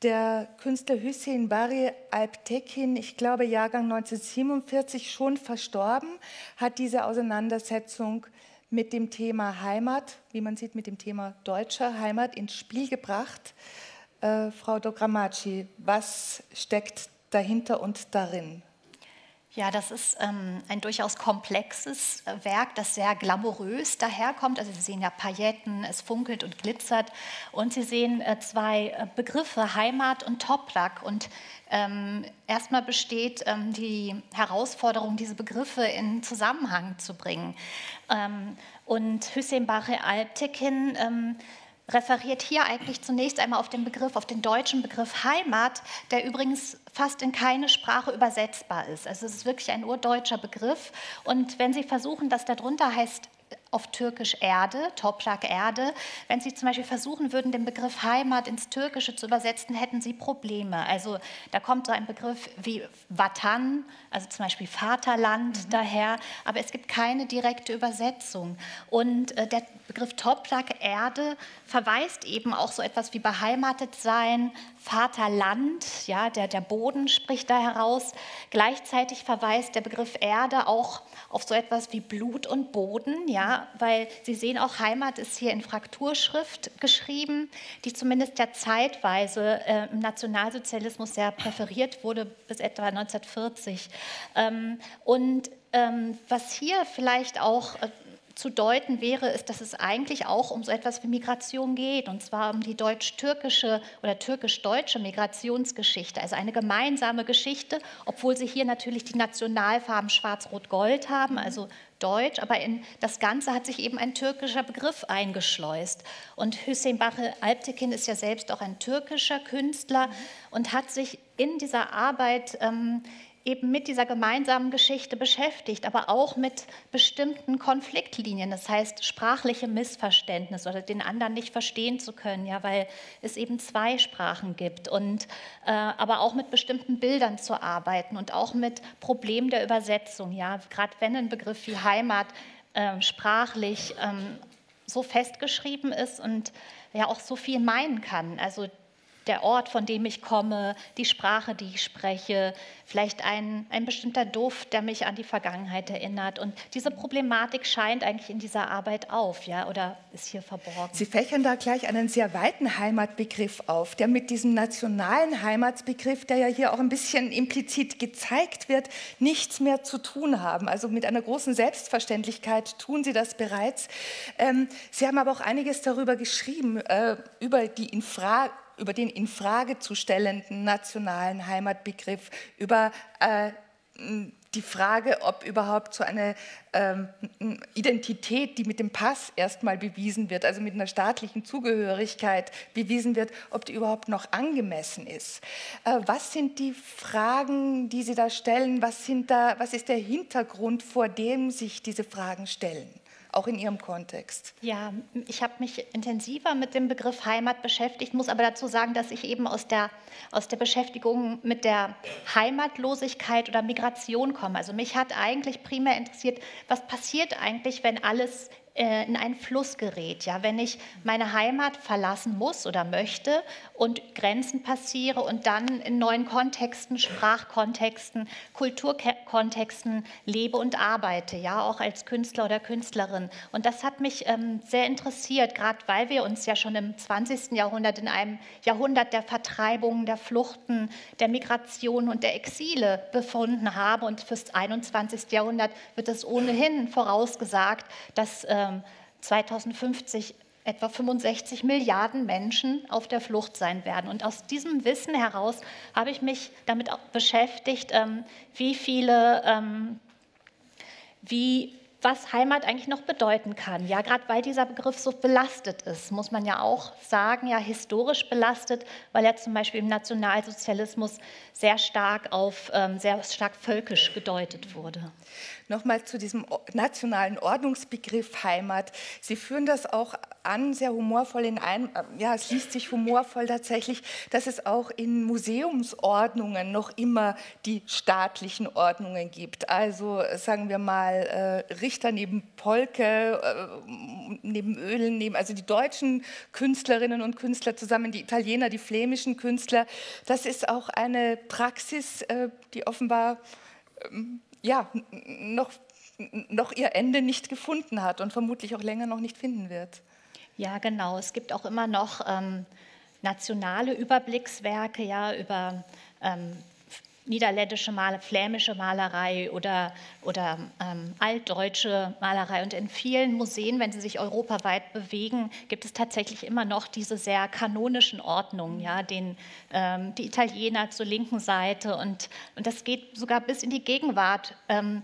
Der Künstler Hüseyin Bari Alptekin, ich glaube Jahrgang 1947, schon verstorben, hat diese Auseinandersetzung mit dem Thema Heimat, wie man sieht, mit dem Thema deutscher Heimat ins Spiel gebracht. Äh, Frau Dogramacci, was steckt dahinter und darin? Ja, das ist ähm, ein durchaus komplexes äh, Werk, das sehr glamourös daherkommt. Also Sie sehen ja Pailletten, es funkelt und glitzert. Und Sie sehen äh, zwei äh, Begriffe, Heimat und Toprak. Und ähm, erstmal besteht ähm, die Herausforderung, diese Begriffe in Zusammenhang zu bringen. Ähm, und Hüseyin Bache Alptekin ähm, referiert hier eigentlich zunächst einmal auf den Begriff, auf den deutschen Begriff Heimat, der übrigens fast in keine Sprache übersetzbar ist. Also es ist wirklich ein urdeutscher Begriff. Und wenn Sie versuchen, dass darunter heißt auf Türkisch Erde, Toprak Erde. Wenn Sie zum Beispiel versuchen würden, den Begriff Heimat ins Türkische zu übersetzen, hätten Sie Probleme. Also da kommt so ein Begriff wie Vatan, also zum Beispiel Vaterland mhm. daher, aber es gibt keine direkte Übersetzung. Und äh, der Begriff Toprak Erde verweist eben auch so etwas wie beheimatet sein, Vaterland, ja, der, der Boden spricht da heraus. Gleichzeitig verweist der Begriff Erde auch auf so etwas wie Blut und Boden, ja, weil Sie sehen auch, Heimat ist hier in Frakturschrift geschrieben, die zumindest ja zeitweise äh, im Nationalsozialismus sehr präferiert wurde, bis etwa 1940. Ähm, und ähm, was hier vielleicht auch äh, zu deuten wäre, ist, dass es eigentlich auch um so etwas wie Migration geht, und zwar um die deutsch-türkische oder türkisch-deutsche Migrationsgeschichte, also eine gemeinsame Geschichte, obwohl sie hier natürlich die Nationalfarben Schwarz-Rot-Gold haben, also Deutsch, aber in das Ganze hat sich eben ein türkischer Begriff eingeschleust. Und Hüseyin Bache Alptekin ist ja selbst auch ein türkischer Künstler und hat sich in dieser Arbeit ähm, eben mit dieser gemeinsamen Geschichte beschäftigt, aber auch mit bestimmten Konfliktlinien, das heißt sprachliche Missverständnisse oder den anderen nicht verstehen zu können, ja, weil es eben zwei Sprachen gibt und äh, aber auch mit bestimmten Bildern zu arbeiten und auch mit Problemen der Übersetzung, ja, gerade wenn ein Begriff wie Heimat äh, sprachlich ähm, so festgeschrieben ist und ja auch so viel meinen kann. Also der Ort, von dem ich komme, die Sprache, die ich spreche, vielleicht ein, ein bestimmter Duft, der mich an die Vergangenheit erinnert. Und diese Problematik scheint eigentlich in dieser Arbeit auf, ja, oder ist hier verborgen. Sie fächern da gleich einen sehr weiten Heimatbegriff auf, der mit diesem nationalen Heimatsbegriff, der ja hier auch ein bisschen implizit gezeigt wird, nichts mehr zu tun haben. Also mit einer großen Selbstverständlichkeit tun Sie das bereits. Ähm, Sie haben aber auch einiges darüber geschrieben, äh, über die Infra über den in Frage zu stellenden nationalen Heimatbegriff, über äh, die Frage, ob überhaupt so eine ähm, Identität, die mit dem Pass erstmal bewiesen wird, also mit einer staatlichen Zugehörigkeit bewiesen wird, ob die überhaupt noch angemessen ist. Äh, was sind die Fragen, die Sie da stellen? Was, sind da, was ist der Hintergrund, vor dem sich diese Fragen stellen? Auch in Ihrem Kontext? Ja, ich habe mich intensiver mit dem Begriff Heimat beschäftigt, muss aber dazu sagen, dass ich eben aus der, aus der Beschäftigung mit der Heimatlosigkeit oder Migration komme. Also mich hat eigentlich primär interessiert, was passiert eigentlich, wenn alles in einen Fluss gerät. Ja, wenn ich meine Heimat verlassen muss oder möchte und Grenzen passiere und dann in neuen Kontexten, Sprachkontexten, Kulturkontexten lebe und arbeite, ja, auch als Künstler oder Künstlerin. Und das hat mich ähm, sehr interessiert, gerade weil wir uns ja schon im 20. Jahrhundert in einem Jahrhundert der Vertreibungen, der Fluchten, der Migration und der Exile befunden haben. Und fürs 21. Jahrhundert wird es ohnehin vorausgesagt, dass äh, 2050 ähm, etwa 65 Milliarden Menschen auf der Flucht sein werden. Und aus diesem Wissen heraus habe ich mich damit beschäftigt, ähm, wie viele, ähm, wie was Heimat eigentlich noch bedeuten kann. Ja, gerade weil dieser Begriff so belastet ist, muss man ja auch sagen, ja, historisch belastet, weil er zum Beispiel im Nationalsozialismus sehr stark auf, ähm, sehr stark völkisch gedeutet wurde. Nochmal zu diesem nationalen Ordnungsbegriff Heimat. Sie führen das auch an, sehr humorvoll in ein, ja, es liest sich humorvoll tatsächlich, dass es auch in Museumsordnungen noch immer die staatlichen Ordnungen gibt. Also sagen wir mal äh, Richter neben Polke, äh, neben Ölen, neben, also die deutschen Künstlerinnen und Künstler zusammen, die Italiener, die flämischen Künstler. Das ist auch eine Praxis, äh, die offenbar ähm, ja, noch, noch ihr Ende nicht gefunden hat und vermutlich auch länger noch nicht finden wird. Ja, genau. Es gibt auch immer noch ähm, nationale Überblickswerke ja, über ähm, niederländische, Mal flämische Malerei oder, oder ähm, altdeutsche Malerei. Und in vielen Museen, wenn sie sich europaweit bewegen, gibt es tatsächlich immer noch diese sehr kanonischen Ordnungen, ja, den, ähm, die Italiener zur linken Seite. Und, und das geht sogar bis in die Gegenwart. Ähm,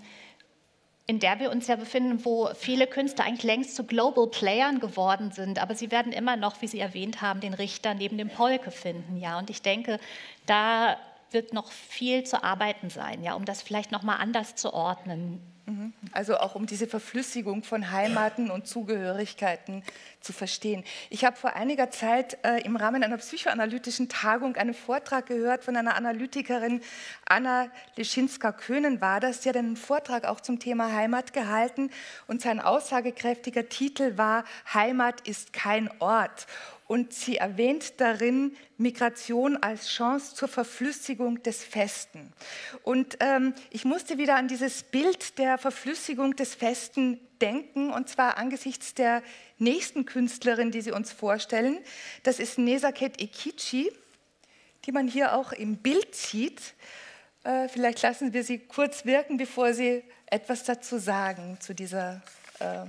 in der wir uns ja befinden, wo viele Künstler eigentlich längst zu Global Playern geworden sind, aber sie werden immer noch, wie Sie erwähnt haben, den Richter neben dem Polke finden. Ja, und ich denke, da wird noch viel zu arbeiten sein, ja, um das vielleicht noch mal anders zu ordnen. Mhm. Also auch um diese Verflüssigung von Heimaten und Zugehörigkeiten zu verstehen. Ich habe vor einiger Zeit äh, im Rahmen einer psychoanalytischen Tagung einen Vortrag gehört von einer Analytikerin, Anna Leschinska-Köhnen war das. Sie hat einen Vortrag auch zum Thema Heimat gehalten und sein aussagekräftiger Titel war Heimat ist kein Ort und sie erwähnt darin Migration als Chance zur Verflüssigung des Festen. Und ähm, ich musste wieder an dieses Bild der Verflüssigung des Festen denken, und zwar angesichts der nächsten Künstlerin, die Sie uns vorstellen. Das ist Nesaket Ekichi, die man hier auch im Bild sieht. Äh, vielleicht lassen wir sie kurz wirken, bevor Sie etwas dazu sagen, zu dieser äh,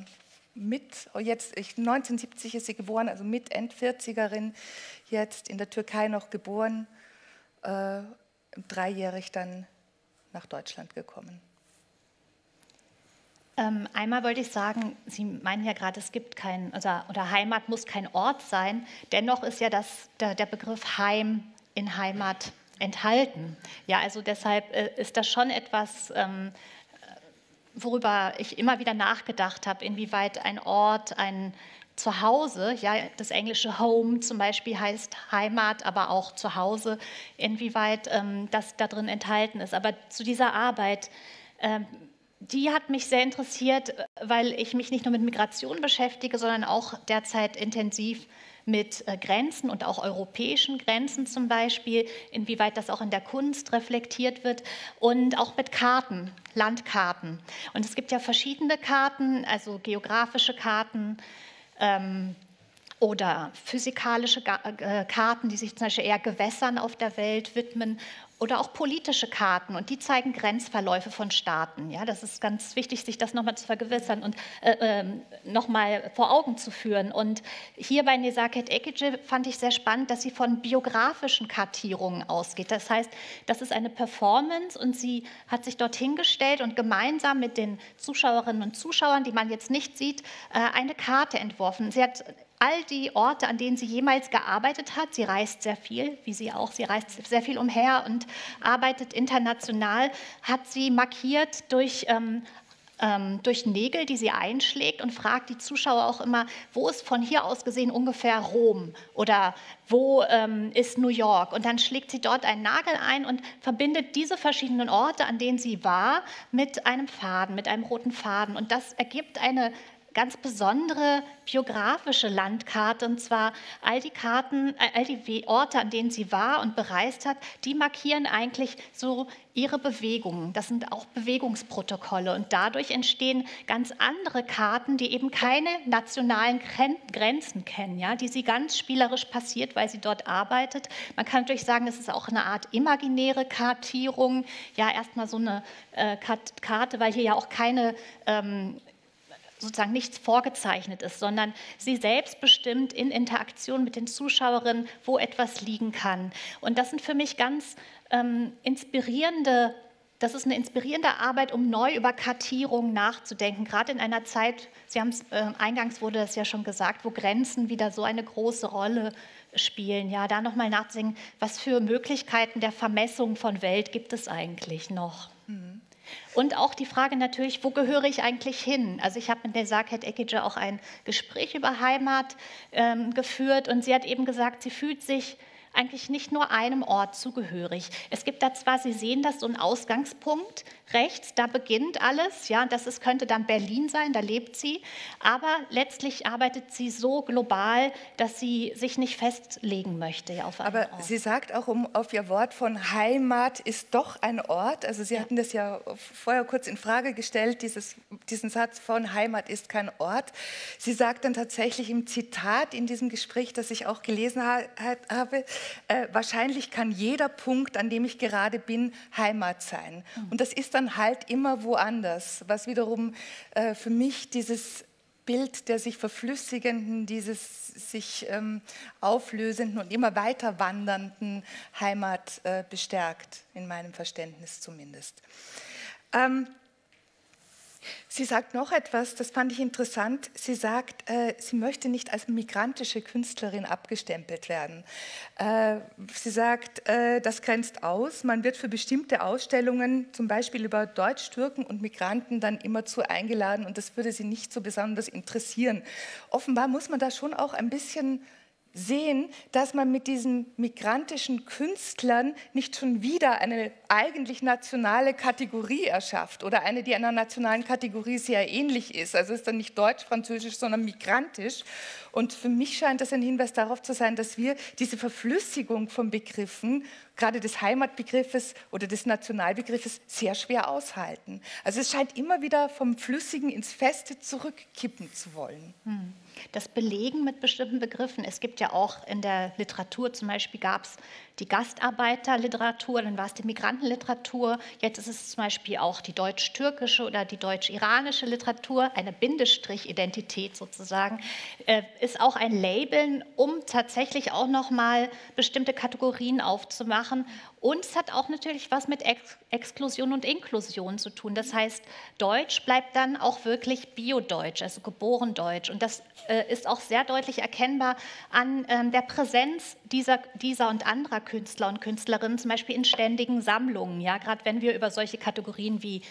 mit, oh, jetzt 1970 ist sie geboren, also mit End-40erin, jetzt in der Türkei noch geboren, äh, dreijährig dann nach Deutschland gekommen. Ähm, einmal wollte ich sagen, Sie meinen ja gerade, es gibt kein, oder, oder Heimat muss kein Ort sein. Dennoch ist ja das, der, der Begriff Heim in Heimat enthalten. Ja, also deshalb äh, ist das schon etwas, ähm, worüber ich immer wieder nachgedacht habe, inwieweit ein Ort, ein Zuhause, ja, das englische Home zum Beispiel heißt Heimat, aber auch Zuhause, inwieweit ähm, das da drin enthalten ist. Aber zu dieser Arbeit, ähm, die hat mich sehr interessiert, weil ich mich nicht nur mit Migration beschäftige, sondern auch derzeit intensiv mit äh, Grenzen und auch europäischen Grenzen zum Beispiel, inwieweit das auch in der Kunst reflektiert wird und auch mit Karten, Landkarten. Und es gibt ja verschiedene Karten, also geografische Karten. Ähm, oder physikalische äh, Karten, die sich zum Beispiel eher Gewässern auf der Welt widmen oder auch politische Karten und die zeigen Grenzverläufe von Staaten. Ja, das ist ganz wichtig, sich das nochmal zu vergewissern und äh, äh, nochmal vor Augen zu führen. Und hier bei Nesaket Ekice fand ich sehr spannend, dass sie von biografischen Kartierungen ausgeht. Das heißt, das ist eine Performance und sie hat sich dorthin gestellt und gemeinsam mit den Zuschauerinnen und Zuschauern, die man jetzt nicht sieht, äh, eine Karte entworfen. Sie hat all die Orte, an denen sie jemals gearbeitet hat. Sie reist sehr viel, wie sie auch. Sie reist sehr viel umher und arbeitet international. Hat sie markiert durch ähm, ähm, durch Nägel, die sie einschlägt und fragt die Zuschauer auch immer, wo ist von hier aus gesehen ungefähr Rom oder wo ähm, ist New York? Und dann schlägt sie dort einen Nagel ein und verbindet diese verschiedenen Orte, an denen sie war, mit einem Faden, mit einem roten Faden. Und das ergibt eine ganz besondere biografische Landkarte. Und zwar all die Karten, äh, all die Orte, an denen sie war und bereist hat, die markieren eigentlich so ihre Bewegungen. Das sind auch Bewegungsprotokolle. Und dadurch entstehen ganz andere Karten, die eben keine nationalen Grenzen kennen, ja, die sie ganz spielerisch passiert, weil sie dort arbeitet. Man kann natürlich sagen, es ist auch eine Art imaginäre Kartierung. Ja, erstmal so eine äh, Karte, weil hier ja auch keine ähm, sozusagen nichts vorgezeichnet ist, sondern sie selbst bestimmt in Interaktion mit den Zuschauerinnen, wo etwas liegen kann. Und das sind für mich ganz ähm, inspirierende das ist eine inspirierende Arbeit, um neu über Kartierung nachzudenken, gerade in einer Zeit, Sie haben es, äh, eingangs wurde das ja schon gesagt, wo Grenzen wieder so eine große Rolle spielen. Ja, da nochmal nachzudenken, was für Möglichkeiten der Vermessung von Welt gibt es eigentlich noch. Mhm. Und auch die Frage natürlich, wo gehöre ich eigentlich hin? Also ich habe mit der Sarket Ekice auch ein Gespräch über Heimat ähm, geführt und sie hat eben gesagt, sie fühlt sich eigentlich nicht nur einem Ort zugehörig. Es gibt da zwar, Sie sehen das, so einen Ausgangspunkt rechts, da beginnt alles, ja, das ist, könnte dann Berlin sein, da lebt sie, aber letztlich arbeitet sie so global, dass sie sich nicht festlegen möchte auf einen Aber Ort. sie sagt auch um, auf ihr Wort von Heimat ist doch ein Ort, also Sie ja. hatten das ja vorher kurz in Frage gestellt, dieses, diesen Satz von Heimat ist kein Ort. Sie sagt dann tatsächlich im Zitat in diesem Gespräch, das ich auch gelesen ha habe, äh, wahrscheinlich kann jeder Punkt, an dem ich gerade bin, Heimat sein. Mhm. Und das ist dann halt immer woanders, was wiederum äh, für mich dieses Bild der sich verflüssigenden, dieses sich ähm, auflösenden und immer weiter wandernden Heimat äh, bestärkt, in meinem Verständnis zumindest. Ähm, Sie sagt noch etwas, das fand ich interessant. Sie sagt, äh, sie möchte nicht als migrantische Künstlerin abgestempelt werden. Äh, sie sagt, äh, das grenzt aus. Man wird für bestimmte Ausstellungen, zum Beispiel über Deutsch, Türken und Migranten, dann immerzu eingeladen und das würde sie nicht so besonders interessieren. Offenbar muss man da schon auch ein bisschen sehen, dass man mit diesen migrantischen Künstlern nicht schon wieder eine eigentlich nationale Kategorie erschafft oder eine, die einer nationalen Kategorie sehr ähnlich ist. Also ist dann nicht deutsch, französisch, sondern migrantisch. Und für mich scheint das ein Hinweis darauf zu sein, dass wir diese Verflüssigung von Begriffen, gerade des Heimatbegriffes oder des Nationalbegriffes, sehr schwer aushalten. Also es scheint immer wieder vom Flüssigen ins Feste zurückkippen zu wollen. Hm das Belegen mit bestimmten Begriffen. Es gibt ja auch in der Literatur, zum Beispiel gab es die Gastarbeiterliteratur, dann war es die Migrantenliteratur, jetzt ist es zum Beispiel auch die deutsch-türkische oder die deutsch-iranische Literatur, eine Bindestrich-Identität sozusagen, äh, ist auch ein Labeln, um tatsächlich auch nochmal bestimmte Kategorien aufzumachen und es hat auch natürlich was mit Ex Exklusion und Inklusion zu tun. Das heißt, Deutsch bleibt dann auch wirklich Biodeutsch, also geboren Deutsch. Und das äh, ist auch sehr deutlich erkennbar an ähm, der Präsenz dieser, dieser und anderer Künstler und Künstlerinnen, zum Beispiel in ständigen Sammlungen. Ja, gerade wenn wir über solche Kategorien wie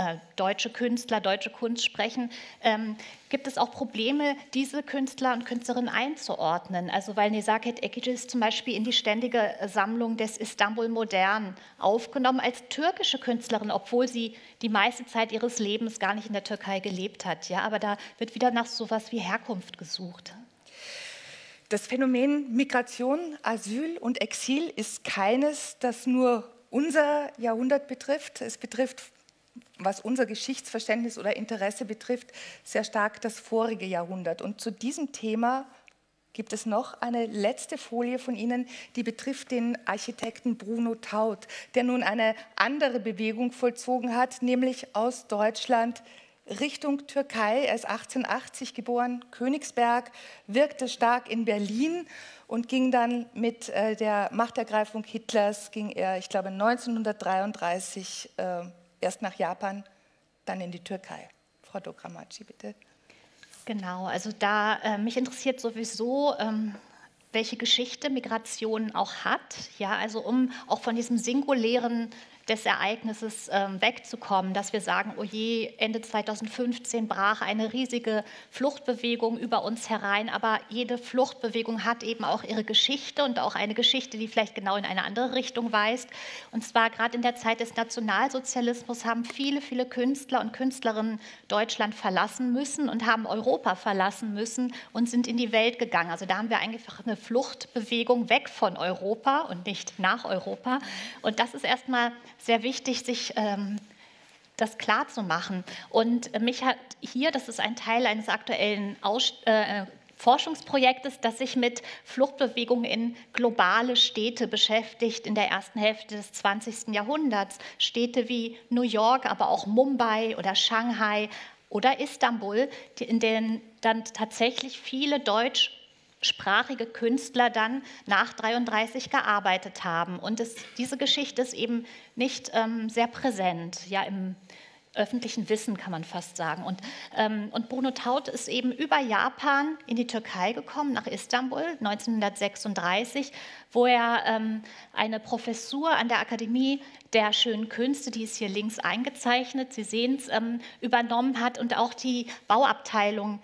äh, deutsche Künstler, deutsche Kunst sprechen, ähm, gibt es auch Probleme, diese Künstler und Künstlerinnen einzuordnen. Also weil Nezaket Ekicis zum Beispiel in die ständige Sammlung des Istanbul Modern aufgenommen als türkische Künstlerin, obwohl sie die meiste Zeit ihres Lebens gar nicht in der Türkei gelebt hat. Ja, aber da wird wieder nach sowas wie Herkunft gesucht. Das Phänomen Migration, Asyl und Exil ist keines, das nur unser Jahrhundert betrifft. Es betrifft was unser Geschichtsverständnis oder Interesse betrifft, sehr stark das vorige Jahrhundert. Und zu diesem Thema gibt es noch eine letzte Folie von Ihnen, die betrifft den Architekten Bruno Taut, der nun eine andere Bewegung vollzogen hat, nämlich aus Deutschland Richtung Türkei. Er ist 1880 geboren, Königsberg, wirkte stark in Berlin und ging dann mit äh, der Machtergreifung Hitlers, ging er, ich glaube, 1933 äh, erst nach Japan, dann in die Türkei. Frau Dokramaci, bitte. Genau, also da äh, mich interessiert sowieso, ähm, welche Geschichte Migration auch hat. Ja, also um auch von diesem singulären des Ereignisses ähm, wegzukommen, dass wir sagen, oh je, Ende 2015 brach eine riesige Fluchtbewegung über uns herein, aber jede Fluchtbewegung hat eben auch ihre Geschichte und auch eine Geschichte, die vielleicht genau in eine andere Richtung weist. Und zwar gerade in der Zeit des Nationalsozialismus haben viele, viele Künstler und Künstlerinnen Deutschland verlassen müssen und haben Europa verlassen müssen und sind in die Welt gegangen. Also da haben wir einfach eine Fluchtbewegung weg von Europa und nicht nach Europa. Und das ist erstmal sehr wichtig, sich ähm, das klar zu machen. Und mich hat hier, das ist ein Teil eines aktuellen Aus äh, Forschungsprojektes, das sich mit Fluchtbewegungen in globale Städte beschäftigt in der ersten Hälfte des 20. Jahrhunderts. Städte wie New York, aber auch Mumbai oder Shanghai oder Istanbul, in denen dann tatsächlich viele deutschsprachige Künstler dann nach 33 gearbeitet haben. Und es, diese Geschichte ist eben nicht ähm, sehr präsent ja, im öffentlichen Wissen, kann man fast sagen. Und, ähm, und Bruno Taut ist eben über Japan in die Türkei gekommen, nach Istanbul 1936, wo er ähm, eine Professur an der Akademie der schönen Künste, die ist hier links eingezeichnet, Sie sehen es, ähm, übernommen hat und auch die Bauabteilung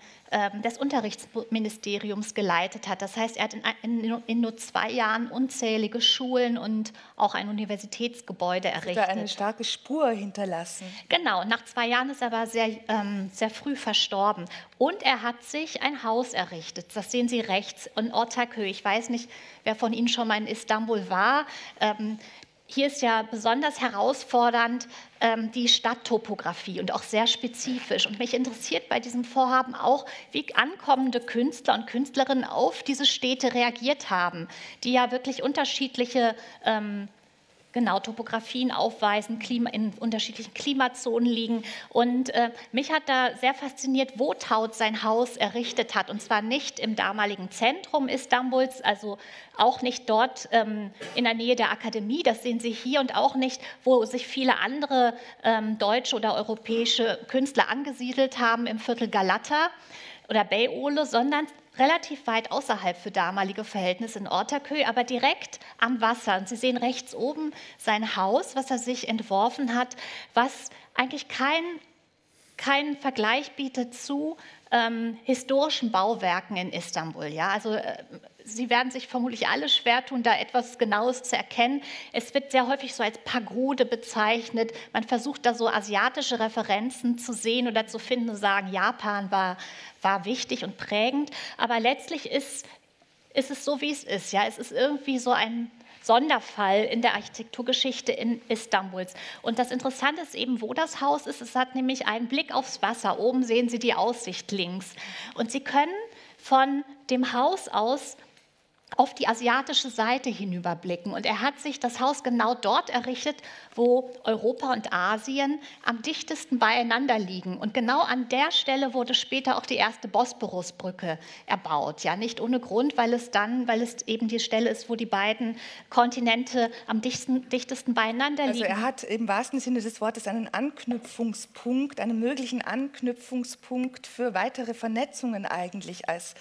des Unterrichtsministeriums geleitet hat. Das heißt, er hat in, nur zwei Jahren unzählige Schulen und auch ein Universitätsgebäude errichtet. Hat eine starke Spur hinterlassen. Genau, nach zwei Jahren ist er aber sehr, ähm, sehr früh verstorben. Und er hat sich ein Haus errichtet. Das sehen Sie rechts in Ortaköy. Ich weiß nicht, wer von Ihnen schon mal in Istanbul war. Ähm, hier ist ja besonders herausfordernd ähm, die Stadttopographie und auch sehr spezifisch. Und mich interessiert bei diesem Vorhaben auch, wie ankommende Künstler und Künstlerinnen auf diese Städte reagiert haben, die ja wirklich unterschiedliche ähm, genau Topografien aufweisen, Klima, in unterschiedlichen Klimazonen liegen. Und äh, mich hat da sehr fasziniert, wo Taut sein Haus errichtet hat. Und zwar nicht im damaligen Zentrum Istanbuls, also auch nicht dort ähm, in der Nähe der Akademie, das sehen Sie hier, und auch nicht, wo sich viele andere ähm, deutsche oder europäische Künstler angesiedelt haben im Viertel Galata oder Bayole, sondern relativ weit außerhalb für damalige Verhältnisse in Ortaköy, aber direkt am Wasser. Und Sie sehen rechts oben sein Haus, was er sich entworfen hat, was eigentlich kein, keinen Vergleich bietet zu ähm, historischen Bauwerken in Istanbul. Ja? Also äh, Sie werden sich vermutlich alle schwer tun, da etwas Genaues zu erkennen. Es wird sehr häufig so als Pagode bezeichnet. Man versucht da so asiatische Referenzen zu sehen oder zu finden und sagen, Japan war, war wichtig und prägend. Aber letztlich ist, ist es so, wie es ist. Ja? Es ist irgendwie so ein Sonderfall in der Architekturgeschichte in Istanbuls. Und das Interessante ist eben, wo das Haus ist. Es hat nämlich einen Blick aufs Wasser. Oben sehen Sie die Aussicht links. Und Sie können von dem Haus aus auf die asiatische Seite hinüberblicken. Und er hat sich das Haus genau dort errichtet, wo Europa und Asien am dichtesten beieinander liegen. Und genau an der Stelle wurde später auch die erste Bosporusbrücke erbaut. Ja, nicht ohne Grund, weil es dann, weil es eben die Stelle ist, wo die beiden Kontinente am dichtesten, dichtesten beieinander liegen. Also er hat im wahrsten Sinne des Wortes einen Anknüpfungspunkt, einen möglichen Anknüpfungspunkt für weitere Vernetzungen eigentlich als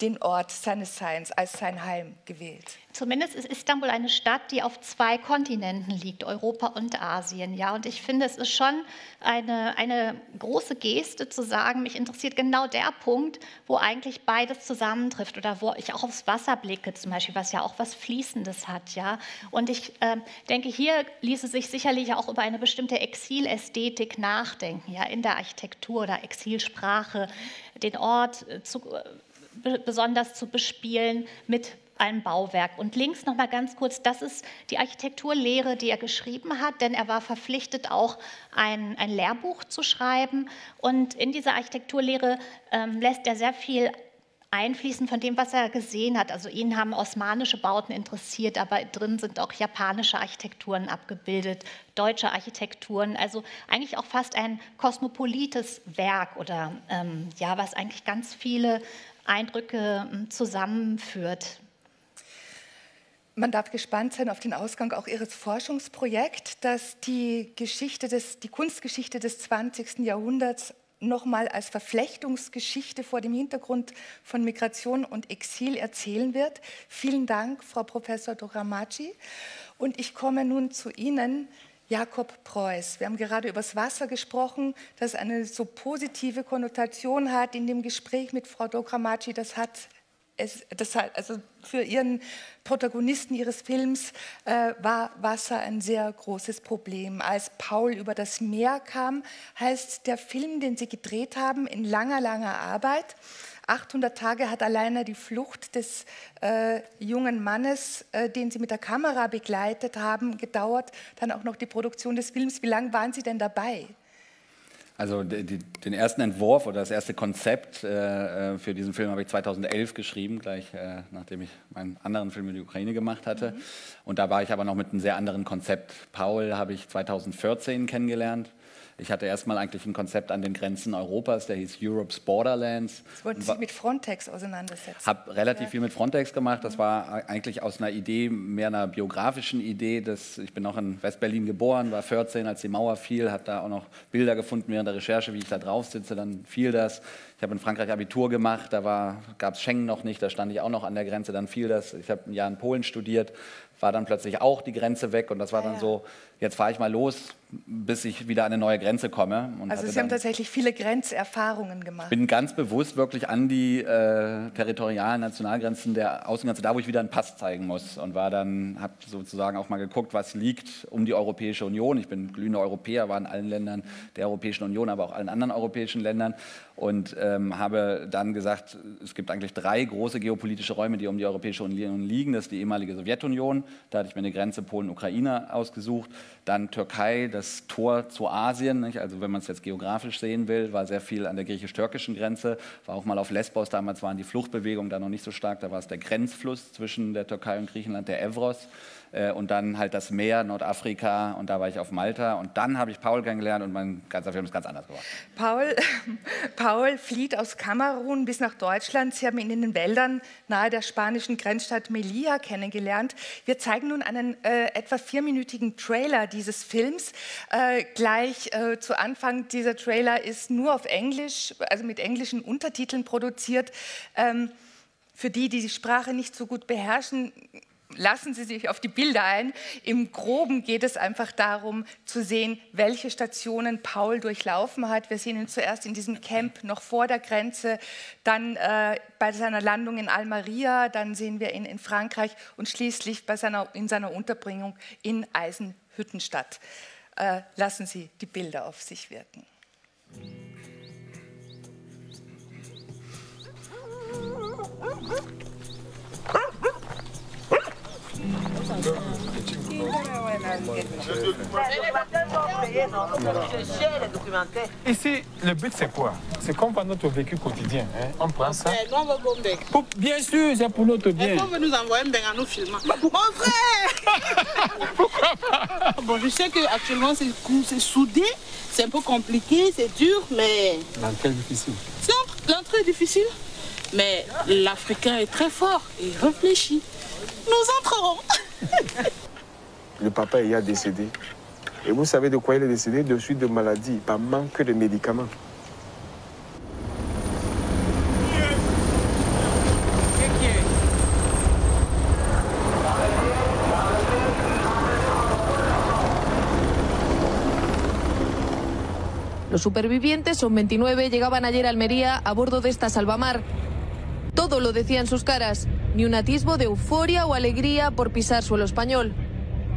den Ort seines Seins, als sein Heim gewählt. Zumindest ist Istanbul eine Stadt, die auf zwei Kontinenten liegt, Europa und Asien. Ja, und ich finde, es ist schon eine, eine große Geste zu sagen, mich interessiert genau der Punkt, wo eigentlich beides zusammentrifft oder wo ich auch aufs Wasser blicke, zum Beispiel, was ja auch was Fließendes hat. Ja, und ich äh, denke, hier ließe sich sicherlich auch über eine bestimmte Exilästhetik nachdenken, ja, in der Architektur oder Exilsprache, den Ort äh, zu besonders zu bespielen mit einem Bauwerk. Und links noch mal ganz kurz, das ist die Architekturlehre, die er geschrieben hat, denn er war verpflichtet, auch ein, ein Lehrbuch zu schreiben. Und in dieser Architekturlehre ähm, lässt er sehr viel einfließen von dem, was er gesehen hat. Also ihn haben osmanische Bauten interessiert, aber drin sind auch japanische Architekturen abgebildet, deutsche Architekturen. Also eigentlich auch fast ein kosmopolites Werk oder ähm, ja, was eigentlich ganz viele Eindrücke hm, zusammenführt. Man darf gespannt sein auf den Ausgang auch Ihres Forschungsprojekts, das die, Geschichte des, die Kunstgeschichte des 20. Jahrhunderts nochmal als Verflechtungsgeschichte vor dem Hintergrund von Migration und Exil erzählen wird. Vielen Dank, Frau Professor Doramaci. Und ich komme nun zu Ihnen, Jakob Preuß. Wir haben gerade über das Wasser gesprochen, das eine so positive Konnotation hat in dem Gespräch mit Frau Dokramaci. Das hat es, das hat, also für ihren Protagonisten ihres Films äh, war Wasser ein sehr großes Problem. Als Paul über das Meer kam, heißt der Film, den sie gedreht haben, in langer, langer Arbeit. 800 Tage hat alleine die Flucht des äh, jungen Mannes, äh, den Sie mit der Kamera begleitet haben, gedauert. Dann auch noch die Produktion des Films. Wie lange waren Sie denn dabei? Also die, die, den ersten Entwurf oder das erste Konzept äh, äh für diesen Film habe ich 2011 geschrieben, gleich äh, nachdem ich meinen anderen Film in die Ukraine gemacht hatte. Mhm. Und da war ich aber noch mit einem sehr anderen Konzept. Paul habe ich 2014 kennengelernt. Ich hatte erstmal eigentlich ein Konzept an den Grenzen Europas, der hieß Europe's Borderlands. Das wollten Sie mit Frontex auseinandersetzen? Habe relativ ja. viel mit Frontex gemacht. Das war eigentlich aus einer Idee, mehr einer biografischen Idee. Dass, ich bin auch in Westberlin geboren, war 14, als die Mauer fiel, habe da auch noch Bilder gefunden während der Recherche, wie ich da drauf sitze. Dann fiel das. Ich habe in Frankreich Abitur gemacht, da gab es Schengen noch nicht, da stand ich auch noch an der Grenze. Dann fiel das. Ich habe ein Jahr in Polen studiert, war dann plötzlich auch die Grenze weg und das war dann ja. so, jetzt fahre ich mal los, bis ich wieder an eine neue Grenze komme. also Sie haben tatsächlich viele Grenzerfahrungen gemacht. Ich bin ganz bewusst wirklich an die äh, territorialen Nationalgrenzen der Außengrenze, da wo ich wieder einen Pass zeigen muss und war dann, habe sozusagen auch mal geguckt, was liegt um die Europäische Union. Ich bin glühender Europäer, war in allen Ländern der Europäischen Union, aber auch allen anderen europäischen Ländern und ähm, habe dann gesagt, es gibt eigentlich drei große geopolitische Räume, die um die Europäische Union liegen. Das ist die ehemalige Sowjetunion, da hatte ich mir eine Grenze Polen-Ukraine ausgesucht. Dann Türkei, das Tor zu Asien. Nicht? Also wenn man es jetzt geografisch sehen will, war sehr viel an der griechisch-türkischen Grenze. War auch mal auf Lesbos, damals waren die Fluchtbewegungen da noch nicht so stark. Da war es der Grenzfluss zwischen der Türkei und Griechenland, der Evros. Äh, und dann halt das Meer, Nordafrika und da war ich auf Malta und dann habe ich Paul kennengelernt und mein ganzer Film ist ganz anders geworden. Paul, Paul flieht aus Kamerun bis nach Deutschland. Sie haben ihn in den Wäldern nahe der spanischen Grenzstadt Melilla kennengelernt. Wir zeigen nun einen äh, etwa vierminütigen Trailer dieses Films. Äh, gleich äh, zu Anfang, dieser Trailer ist nur auf Englisch, also mit englischen Untertiteln produziert. Ähm, für die, die die Sprache nicht so gut beherrschen, lassen Sie sich auf die Bilder ein. Im Groben geht es einfach darum zu sehen, welche Stationen Paul durchlaufen hat. Wir sehen ihn zuerst in diesem Camp noch vor der Grenze, dann äh, bei seiner Landung in Almeria, dann sehen wir ihn in Frankreich und schließlich bei seiner, in seiner Unterbringung in Eisenhüttenstadt. Äh, lassen Sie die Bilder auf sich wirken. Ici, le but c'est quoi? C'est comme pour notre vécu quotidien. Hein? On prend ça. Pour, bien sûr, c'est pour notre bien. On veut nous envoyer un en nous filmant. Mon frère Pourquoi pas? Bon, je sais qu'actuellement c'est soudé, c'est un peu compliqué, c'est dur, mais. L'entrée est difficile? L'entrée est difficile, mais l'Africain est très fort et réfléchi. Nous entrerons. Le papa décédé. Et vous savez de quoi il est décédé De suite de maladie, par manque de médicaments. Los supervivientes son 29, llegaban ayer a Almería a bordo de esta salvamar. Todo lo decía en sus caras, ni un atisbo de euforia o alegría por pisar suelo español.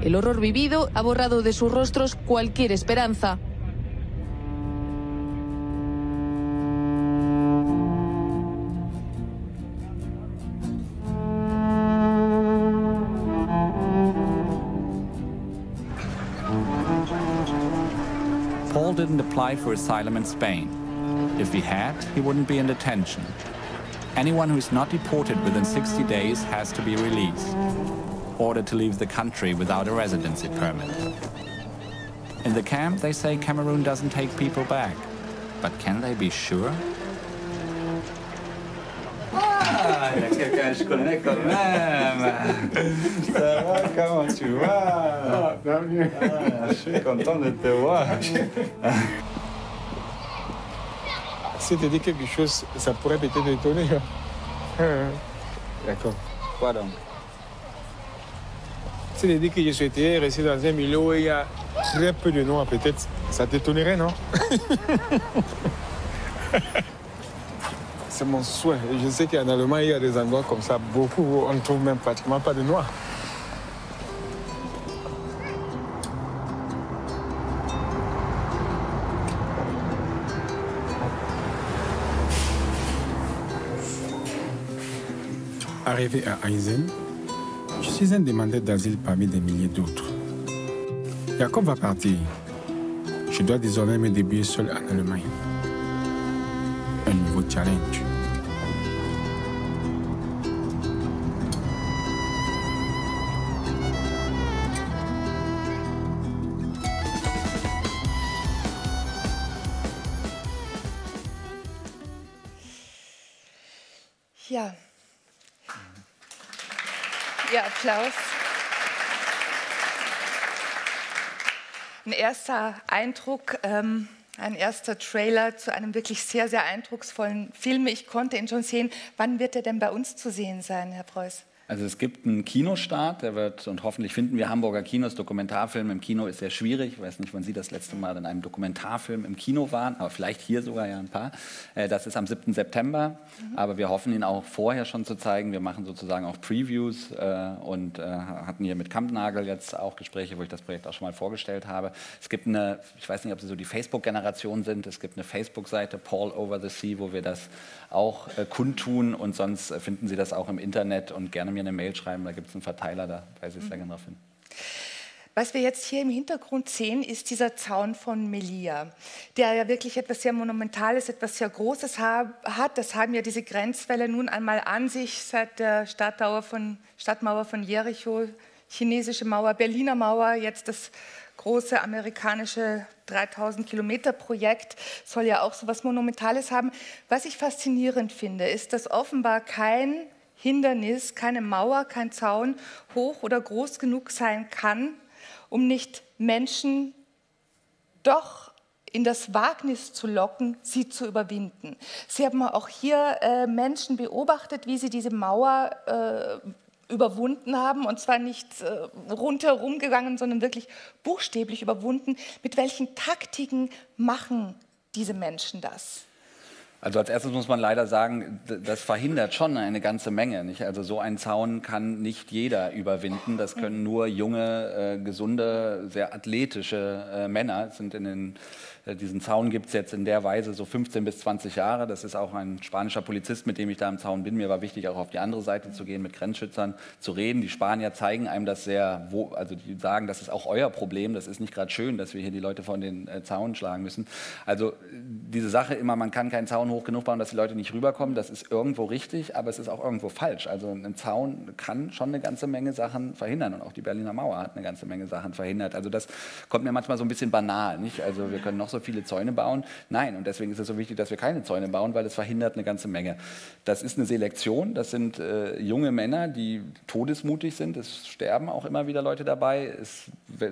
El horror vivido ha borrado de sus rostros cualquier esperanza. Paul didn't apply for asylum in Spain. If he had, he wouldn't be in detention. Anyone who is not deported within 60 days has to be released ordered to leave the country without a residency permit. In the camp, they say Cameroon doesn't take people back. But can they be sure? Ah, quelqu'un je connais quand même. Ça va, comment tu vas bienvenue. Je suis content de te voir. si tu dis quelque chose, ça pourrait peut-être étonner. D'accord. Quoi donc c'est-à-dire que je souhaitais rester dans un milieu où il y a très peu de noirs, peut-être, ça t'étonnerait, non? C'est mon souhait. Je sais qu'en Allemagne, il y a des endroits comme ça, beaucoup où on ne trouve même pratiquement pas de noirs. Arrivé à Eisen, un demandeur d'asile parmi des milliers d'autres. Jacob va partir. Je dois désormais me débrouiller seul en Allemagne. Un nouveau challenge. Applaus. Ein erster Eindruck, ähm, ein erster Trailer zu einem wirklich sehr, sehr eindrucksvollen Film. Ich konnte ihn schon sehen. Wann wird er denn bei uns zu sehen sein, Herr Preuß? Also es gibt einen Kinostart, der wird, und hoffentlich finden wir Hamburger Kinos, Dokumentarfilm im Kino ist sehr schwierig. Ich weiß nicht, wann Sie das letzte Mal in einem Dokumentarfilm im Kino waren, aber vielleicht hier sogar ja ein paar. Äh, das ist am 7. September, mhm. aber wir hoffen ihn auch vorher schon zu zeigen. Wir machen sozusagen auch Previews äh, und äh, hatten hier mit Kampnagel jetzt auch Gespräche, wo ich das Projekt auch schon mal vorgestellt habe. Es gibt eine, ich weiß nicht, ob Sie so die Facebook-Generation sind, es gibt eine Facebook-Seite, Paul Over the Sea, wo wir das auch kundtun und sonst finden Sie das auch im Internet und gerne mir eine Mail schreiben, da gibt es einen Verteiler, da weise ich sehr gerne darauf hin. Was wir jetzt hier im Hintergrund sehen, ist dieser Zaun von Melia, der ja wirklich etwas sehr Monumentales, etwas sehr Großes hat. Das haben ja diese Grenzwälle nun einmal an sich seit der Stadtmauer von, Stadtmauer von Jericho, chinesische Mauer, Berliner Mauer, jetzt das große amerikanische 3000 Kilometer Projekt soll ja auch so etwas Monumentales haben. Was ich faszinierend finde, ist, dass offenbar kein Hindernis, keine Mauer, kein Zaun hoch oder groß genug sein kann, um nicht Menschen doch in das Wagnis zu locken, sie zu überwinden. Sie haben auch hier äh, Menschen beobachtet, wie sie diese Mauer äh, überwunden haben, und zwar nicht äh, rundherum gegangen, sondern wirklich buchstäblich überwunden. Mit welchen Taktiken machen diese Menschen das? Also als erstes muss man leider sagen, das verhindert schon eine ganze Menge. Nicht? Also so einen Zaun kann nicht jeder überwinden. Das können nur junge, äh, gesunde, sehr athletische äh, Männer. Das sind in den diesen Zaun gibt es jetzt in der Weise so 15 bis 20 Jahre. Das ist auch ein spanischer Polizist, mit dem ich da am Zaun bin. Mir war wichtig, auch auf die andere Seite zu gehen, mit Grenzschützern zu reden. Die Spanier zeigen einem das sehr, also die sagen, das ist auch euer Problem. Das ist nicht gerade schön, dass wir hier die Leute von den äh, Zaun schlagen müssen. Also diese Sache immer, man kann keinen Zaun hoch genug bauen, dass die Leute nicht rüberkommen, das ist irgendwo richtig, aber es ist auch irgendwo falsch. Also ein Zaun kann schon eine ganze Menge Sachen verhindern und auch die Berliner Mauer hat eine ganze Menge Sachen verhindert. Also das kommt mir manchmal so ein bisschen banal. Nicht? Also wir können noch so viele Zäune bauen. Nein, und deswegen ist es so wichtig, dass wir keine Zäune bauen, weil es verhindert eine ganze Menge. Das ist eine Selektion, das sind äh, junge Männer, die todesmutig sind. Es sterben auch immer wieder Leute dabei. Es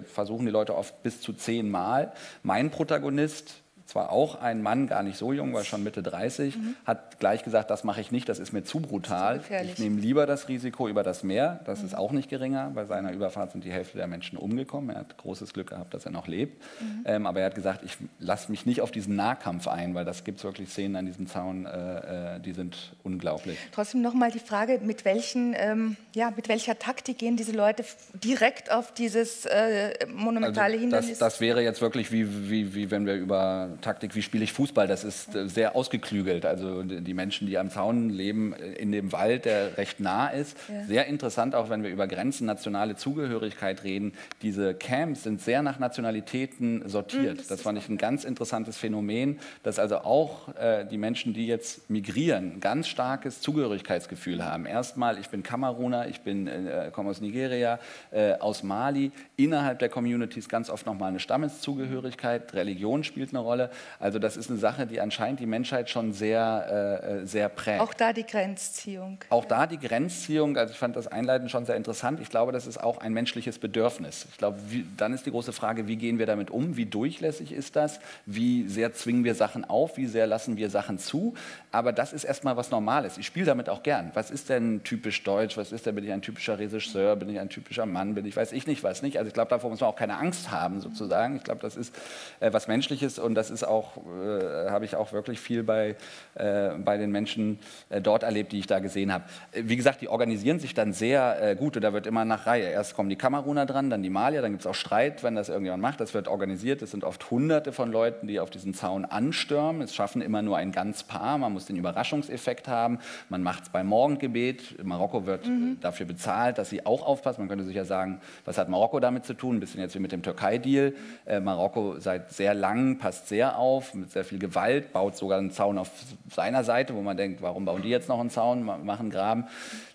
versuchen die Leute oft bis zu zehnmal. Mein Protagonist zwar auch ein Mann, gar nicht so jung, war schon Mitte 30, mhm. hat gleich gesagt, das mache ich nicht, das ist mir zu brutal. Zu ich nehme lieber das Risiko über das Meer, das mhm. ist auch nicht geringer. Bei seiner Überfahrt sind die Hälfte der Menschen umgekommen. Er hat großes Glück gehabt, dass er noch lebt. Mhm. Ähm, aber er hat gesagt, ich lasse mich nicht auf diesen Nahkampf ein, weil das gibt es wirklich Szenen an diesem Zaun, äh, äh die sind unglaublich. Trotzdem nochmal die Frage, mit, welchen, ähm, ja, mit welcher Taktik gehen diese Leute direkt auf dieses äh, monumentale also Hindernis? Das, das wäre jetzt wirklich wie, wie, wie wenn wir über Taktik, wie spiele ich Fußball, das ist äh, sehr ausgeklügelt. Also die Menschen, die am Zaun leben, äh, in dem Wald, der recht nah ist. Ja. Sehr interessant, auch wenn wir über Grenzen, nationale Zugehörigkeit reden. Diese Camps sind sehr nach Nationalitäten sortiert. Mhm, das, das fand ich ein ganz interessantes Phänomen, dass also auch äh, die Menschen, die jetzt migrieren, ein ganz starkes Zugehörigkeitsgefühl haben. Erstmal, ich bin Kameruner, ich bin, äh, komme aus Nigeria, äh, aus Mali. Innerhalb der Communities ganz oft nochmal eine Stammeszugehörigkeit, Religion spielt eine Rolle. Erde. Also das ist eine Sache, die anscheinend die Menschheit schon sehr, äh, sehr prägt. Auch da die Grenzziehung. Auch da die Grenzziehung, also ich fand das Einleiten schon sehr interessant. Ich glaube, das ist auch ein menschliches Bedürfnis. Ich glaube, wie, dann ist die große Frage, wie gehen wir damit um? Wie durchlässig ist das? Wie sehr zwingen wir Sachen auf? Wie sehr lassen wir Sachen zu? Aber das ist erstmal was Normales. Ich spiele damit auch gern. Was ist denn typisch deutsch? Was ist denn, bin ich ein typischer Regisseur? Bin ich ein typischer Mann? Bin ich, weiß ich nicht, was nicht. Also ich glaube, davor muss man auch keine Angst haben, sozusagen. Ich glaube, das ist äh, was Menschliches und das ist auch, äh, habe ich auch wirklich viel bei, äh, bei den Menschen äh, dort erlebt, die ich da gesehen habe. Äh, wie gesagt, die organisieren sich dann sehr äh, gut und da wird immer nach Reihe. Erst kommen die Kameruner dran, dann die Malier, dann gibt es auch Streit, wenn das irgendjemand macht. Das wird organisiert. Es sind oft Hunderte von Leuten, die auf diesen Zaun anstürmen. Es schaffen immer nur ein ganz Paar. Man muss den Überraschungseffekt haben. Man macht es beim Morgengebet. Marokko wird mhm. dafür bezahlt, dass sie auch aufpassen. Man könnte sich ja sagen, was hat Marokko damit zu tun? Ein bisschen jetzt wie mit dem Türkei-Deal. Marokko seit sehr langem passt sehr auf, mit sehr viel Gewalt, baut sogar einen Zaun auf seiner Seite, wo man denkt, warum bauen die jetzt noch einen Zaun, machen Graben.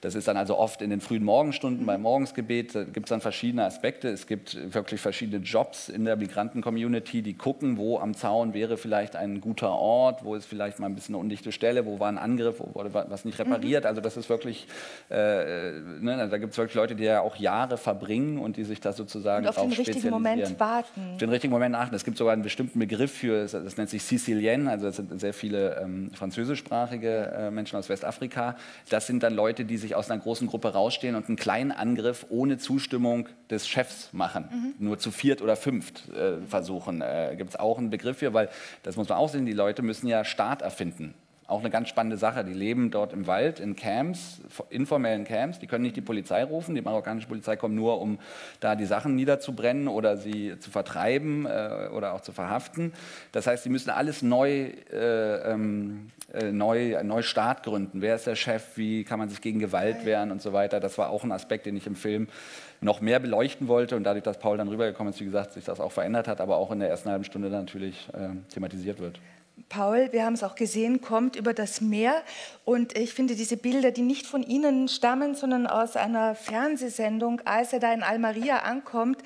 Das ist dann also oft in den frühen Morgenstunden beim Morgensgebet. Da gibt es dann verschiedene Aspekte. Es gibt wirklich verschiedene Jobs in der Migranten-Community, die gucken, wo am Zaun wäre vielleicht ein guter Ort, wo ist vielleicht mal ein bisschen eine undichte Stelle, wo war ein Angriff, wo wurde was nicht repariert. Mhm. Also das ist wirklich, äh, ne, da gibt es wirklich Leute, die ja auch Jahre verbringen und die sich da sozusagen und auf den richtigen Moment warten. Auf den richtigen Moment achten. Es gibt sogar einen bestimmten Begriff für, das nennt sich Sicilien, also das sind sehr viele ähm, französischsprachige äh, Menschen aus Westafrika. Das sind dann Leute, die sich aus einer großen Gruppe rausstehen und einen kleinen Angriff ohne Zustimmung des Chefs machen. Mhm. Nur zu viert oder fünft äh, versuchen. Äh, gibt es auch einen Begriff für, weil das muss man auch sehen, die Leute müssen ja Staat erfinden. Auch eine ganz spannende Sache. Die leben dort im Wald, in Camps, informellen Camps. Die können nicht die Polizei rufen. Die marokkanische Polizei kommt nur, um da die Sachen niederzubrennen oder sie zu vertreiben äh, oder auch zu verhaften. Das heißt, sie müssen alles neu, äh, ähm, äh, neu, neu Staat gründen. Wer ist der Chef? Wie kann man sich gegen Gewalt wehren und so weiter? Das war auch ein Aspekt, den ich im Film noch mehr beleuchten wollte und dadurch, dass Paul dann rübergekommen ist, wie gesagt, sich das auch verändert hat, aber auch in der ersten halben Stunde natürlich äh, thematisiert wird. Paul, wir haben es auch gesehen, kommt über das Meer. Und ich finde diese Bilder, die nicht von Ihnen stammen, sondern aus einer Fernsehsendung, als er da in Almeria ankommt,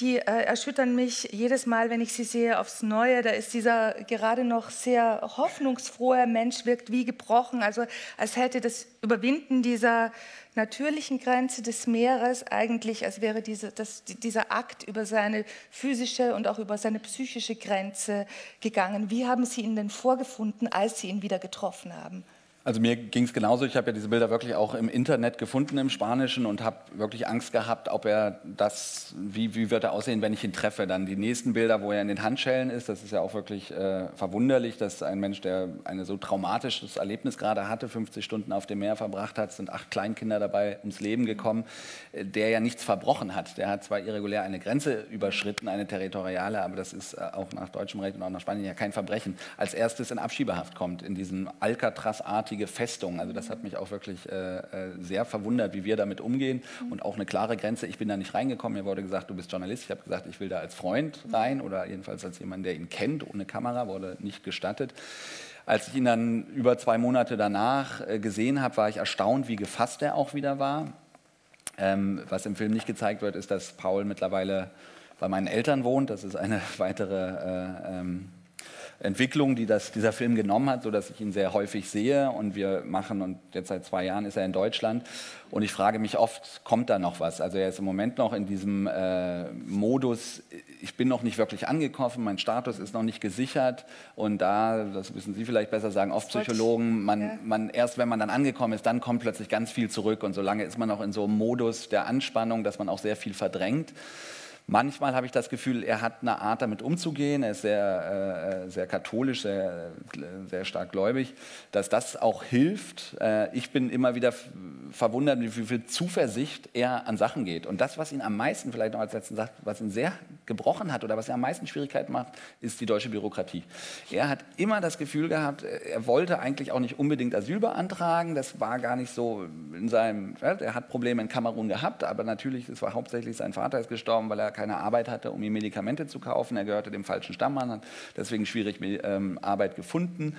die äh, erschüttern mich jedes Mal, wenn ich sie sehe, aufs Neue. Da ist dieser gerade noch sehr hoffnungsfrohe Mensch, wirkt wie gebrochen, also als hätte das Überwinden dieser natürlichen Grenze des Meeres eigentlich, als wäre diese, das, dieser Akt über seine physische und auch über seine psychische Grenze gegangen. Wie haben Sie ihn denn vorgefunden, als Sie ihn wieder getroffen haben? Also mir ging es genauso. Ich habe ja diese Bilder wirklich auch im Internet gefunden im Spanischen und habe wirklich Angst gehabt, ob er das, wie, wie wird er aussehen, wenn ich ihn treffe. Dann die nächsten Bilder, wo er in den Handschellen ist, das ist ja auch wirklich äh, verwunderlich, dass ein Mensch, der ein so traumatisches Erlebnis gerade hatte, 50 Stunden auf dem Meer verbracht hat, sind acht Kleinkinder dabei ums Leben gekommen, äh, der ja nichts verbrochen hat. Der hat zwar irregulär eine Grenze überschritten, eine territoriale, aber das ist äh, auch nach deutschem Recht und auch nach Spanien ja kein Verbrechen. Als erstes in Abschiebehaft kommt, in diesem Alcatraz-artigen richtige Festung. Also das hat mich auch wirklich äh, äh, sehr verwundert, wie wir damit umgehen und auch eine klare Grenze. Ich bin da nicht reingekommen. Mir wurde gesagt, du bist Journalist. Ich habe gesagt, ich will da als Freund rein oder jedenfalls als jemand, der ihn kennt. Ohne Kamera wurde nicht gestattet. Als ich ihn dann über zwei Monate danach äh, gesehen habe, war ich erstaunt, wie gefasst er auch wieder war. Ähm, was im Film nicht gezeigt wird, ist, dass Paul mittlerweile bei meinen Eltern wohnt. Das ist eine weitere äh, ähm, Entwicklung, die das, dieser Film genommen hat, sodass ich ihn sehr häufig sehe. Und wir machen, und jetzt seit zwei Jahren ist er in Deutschland. Und ich frage mich oft, kommt da noch was? Also er ist im Moment noch in diesem äh, Modus, ich bin noch nicht wirklich angekommen, mein Status ist noch nicht gesichert. Und da, das müssen Sie vielleicht besser sagen, oft Psychologen, man, man, erst wenn man dann angekommen ist, dann kommt plötzlich ganz viel zurück. Und solange ist man noch in so einem Modus der Anspannung, dass man auch sehr viel verdrängt. Manchmal habe ich das Gefühl, er hat eine Art, damit umzugehen. Er ist sehr, äh, sehr katholisch, sehr, sehr stark gläubig, dass das auch hilft. Äh, ich bin immer wieder verwundert, wie viel Zuversicht er an Sachen geht. Und das, was ihn am meisten, vielleicht noch als letzten Satz, was ihn sehr gebrochen hat oder was er am meisten Schwierigkeiten macht, ist die deutsche Bürokratie. Er hat immer das Gefühl gehabt, er wollte eigentlich auch nicht unbedingt Asyl beantragen. Das war gar nicht so in seinem, er hat Probleme in Kamerun gehabt, aber natürlich, es war hauptsächlich sein Vater ist gestorben, weil er keine Arbeit hatte, um ihm Medikamente zu kaufen. Er gehörte dem falschen Stamm an, hat deswegen schwierig ähm, Arbeit gefunden.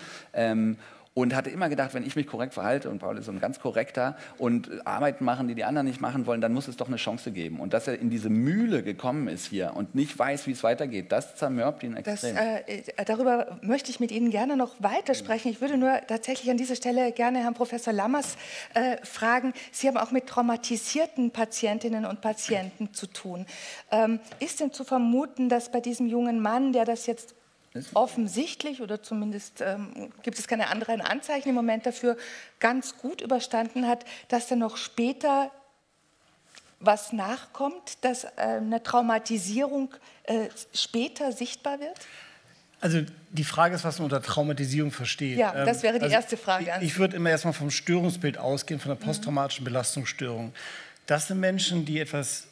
Und hatte immer gedacht, wenn ich mich korrekt verhalte und Paul ist so ein ganz korrekter und Arbeiten machen, die die anderen nicht machen wollen, dann muss es doch eine Chance geben. Und dass er in diese Mühle gekommen ist hier und nicht weiß, wie es weitergeht, das zermürbt ihn extrem. Das, äh, darüber möchte ich mit Ihnen gerne noch weitersprechen. Ich würde nur tatsächlich an dieser Stelle gerne Herrn Professor Lammers äh, fragen. Sie haben auch mit traumatisierten Patientinnen und Patienten zu tun. Ähm, ist denn zu vermuten, dass bei diesem jungen Mann, der das jetzt offensichtlich oder zumindest ähm, gibt es keine anderen Anzeichen im Moment dafür, ganz gut überstanden hat, dass dann noch später was nachkommt, dass äh, eine Traumatisierung äh, später sichtbar wird? Also die Frage ist, was man unter Traumatisierung versteht. Ja, das wäre die also erste Frage. Ich, ich würde immer erstmal vom Störungsbild ausgehen, von der posttraumatischen Belastungsstörung. Das sind Menschen, die etwas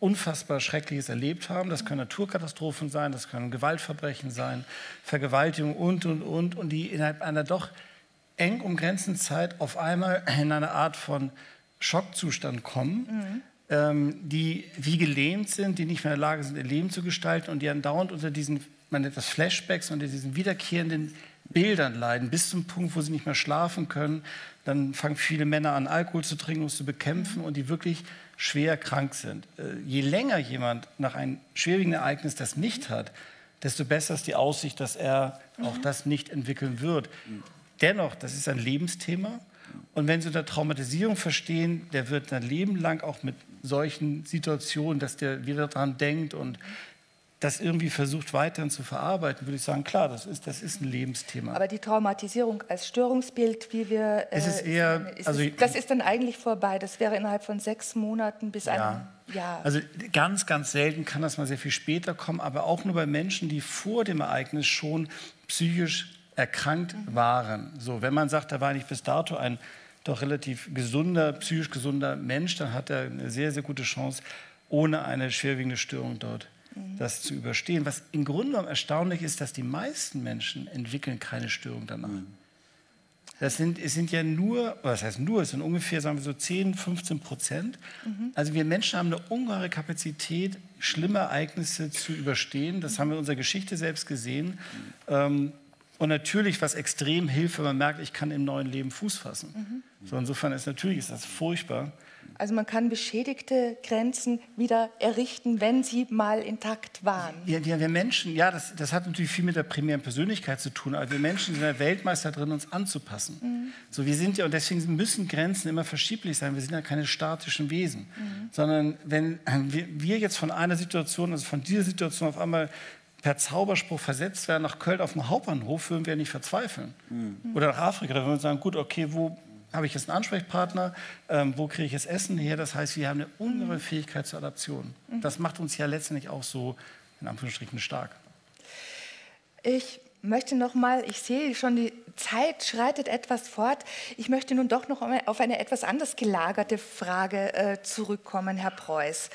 unfassbar Schreckliches erlebt haben. Das können Naturkatastrophen sein, das können Gewaltverbrechen sein, Vergewaltigung und, und, und. Und die innerhalb einer doch eng umgrenzten Zeit auf einmal in eine Art von Schockzustand kommen, mhm. ähm, die wie gelähmt sind, die nicht mehr in der Lage sind, ihr Leben zu gestalten und die andauernd unter diesen, man nennt das Flashbacks, unter diesen wiederkehrenden Bildern leiden, bis zum Punkt, wo sie nicht mehr schlafen können. Dann fangen viele Männer an, Alkohol zu trinken, um es zu bekämpfen und die wirklich schwer krank sind. Äh, je länger jemand nach einem schwierigen Ereignis das nicht hat, desto besser ist die Aussicht, dass er auch mhm. das nicht entwickeln wird. Dennoch, das ist ein Lebensthema. Und wenn Sie unter Traumatisierung verstehen, der wird ein Leben lang auch mit solchen Situationen, dass der wieder daran denkt und das irgendwie versucht weiterhin zu verarbeiten, würde ich sagen, klar, das ist, das ist ein Lebensthema. Aber die Traumatisierung als Störungsbild, wie wir... Äh, es ist eher... Ist also, das ist dann eigentlich vorbei. Das wäre innerhalb von sechs Monaten bis ja. ein Jahr. Also ganz, ganz selten kann das mal sehr viel später kommen, aber auch nur bei Menschen, die vor dem Ereignis schon psychisch erkrankt mhm. waren. So, wenn man sagt, da war nicht bis dato ein doch relativ gesunder, psychisch gesunder Mensch, dann hat er eine sehr, sehr gute Chance, ohne eine schwerwiegende Störung dort das zu überstehen. Was im Grunde genommen erstaunlich ist, dass die meisten Menschen entwickeln keine Störung danach. Mhm. Das sind, es sind ja nur, was heißt nur, es sind ungefähr, sagen wir so 10, 15 Prozent. Mhm. Also wir Menschen haben eine ungeheure Kapazität, schlimme Ereignisse zu überstehen. Das haben wir in unserer Geschichte selbst gesehen. Mhm. Ähm, und natürlich, was extrem hilft, wenn man merkt, ich kann im neuen Leben Fuß fassen. Mhm. So insofern ist natürlich ist das furchtbar. Also man kann beschädigte Grenzen wieder errichten, wenn sie mal intakt waren. Ja, ja wir Menschen, ja, das, das, hat natürlich viel mit der primären Persönlichkeit zu tun, aber wir Menschen sind ja Weltmeister drin, uns anzupassen. Mhm. So, wir sind ja, und deswegen müssen Grenzen immer verschieblich sein. Wir sind ja keine statischen Wesen. Mhm. Sondern wenn wir, wir jetzt von einer Situation, also von dieser Situation auf einmal per Zauberspruch versetzt werden nach Köln auf dem Hauptbahnhof, würden wir nicht verzweifeln. Mhm. Oder nach Afrika, da würden wir sagen, gut, okay, wo habe ich jetzt einen Ansprechpartner, ähm, wo kriege ich das Essen her? Das heißt, wir haben eine ungeheure mhm. Fähigkeit zur Adaption. Mhm. Das macht uns ja letztendlich auch so, in Anführungsstrichen, stark. Ich möchte noch mal, ich sehe schon, die Zeit schreitet etwas fort. Ich möchte nun doch noch auf eine etwas anders gelagerte Frage äh, zurückkommen, Herr Preuß.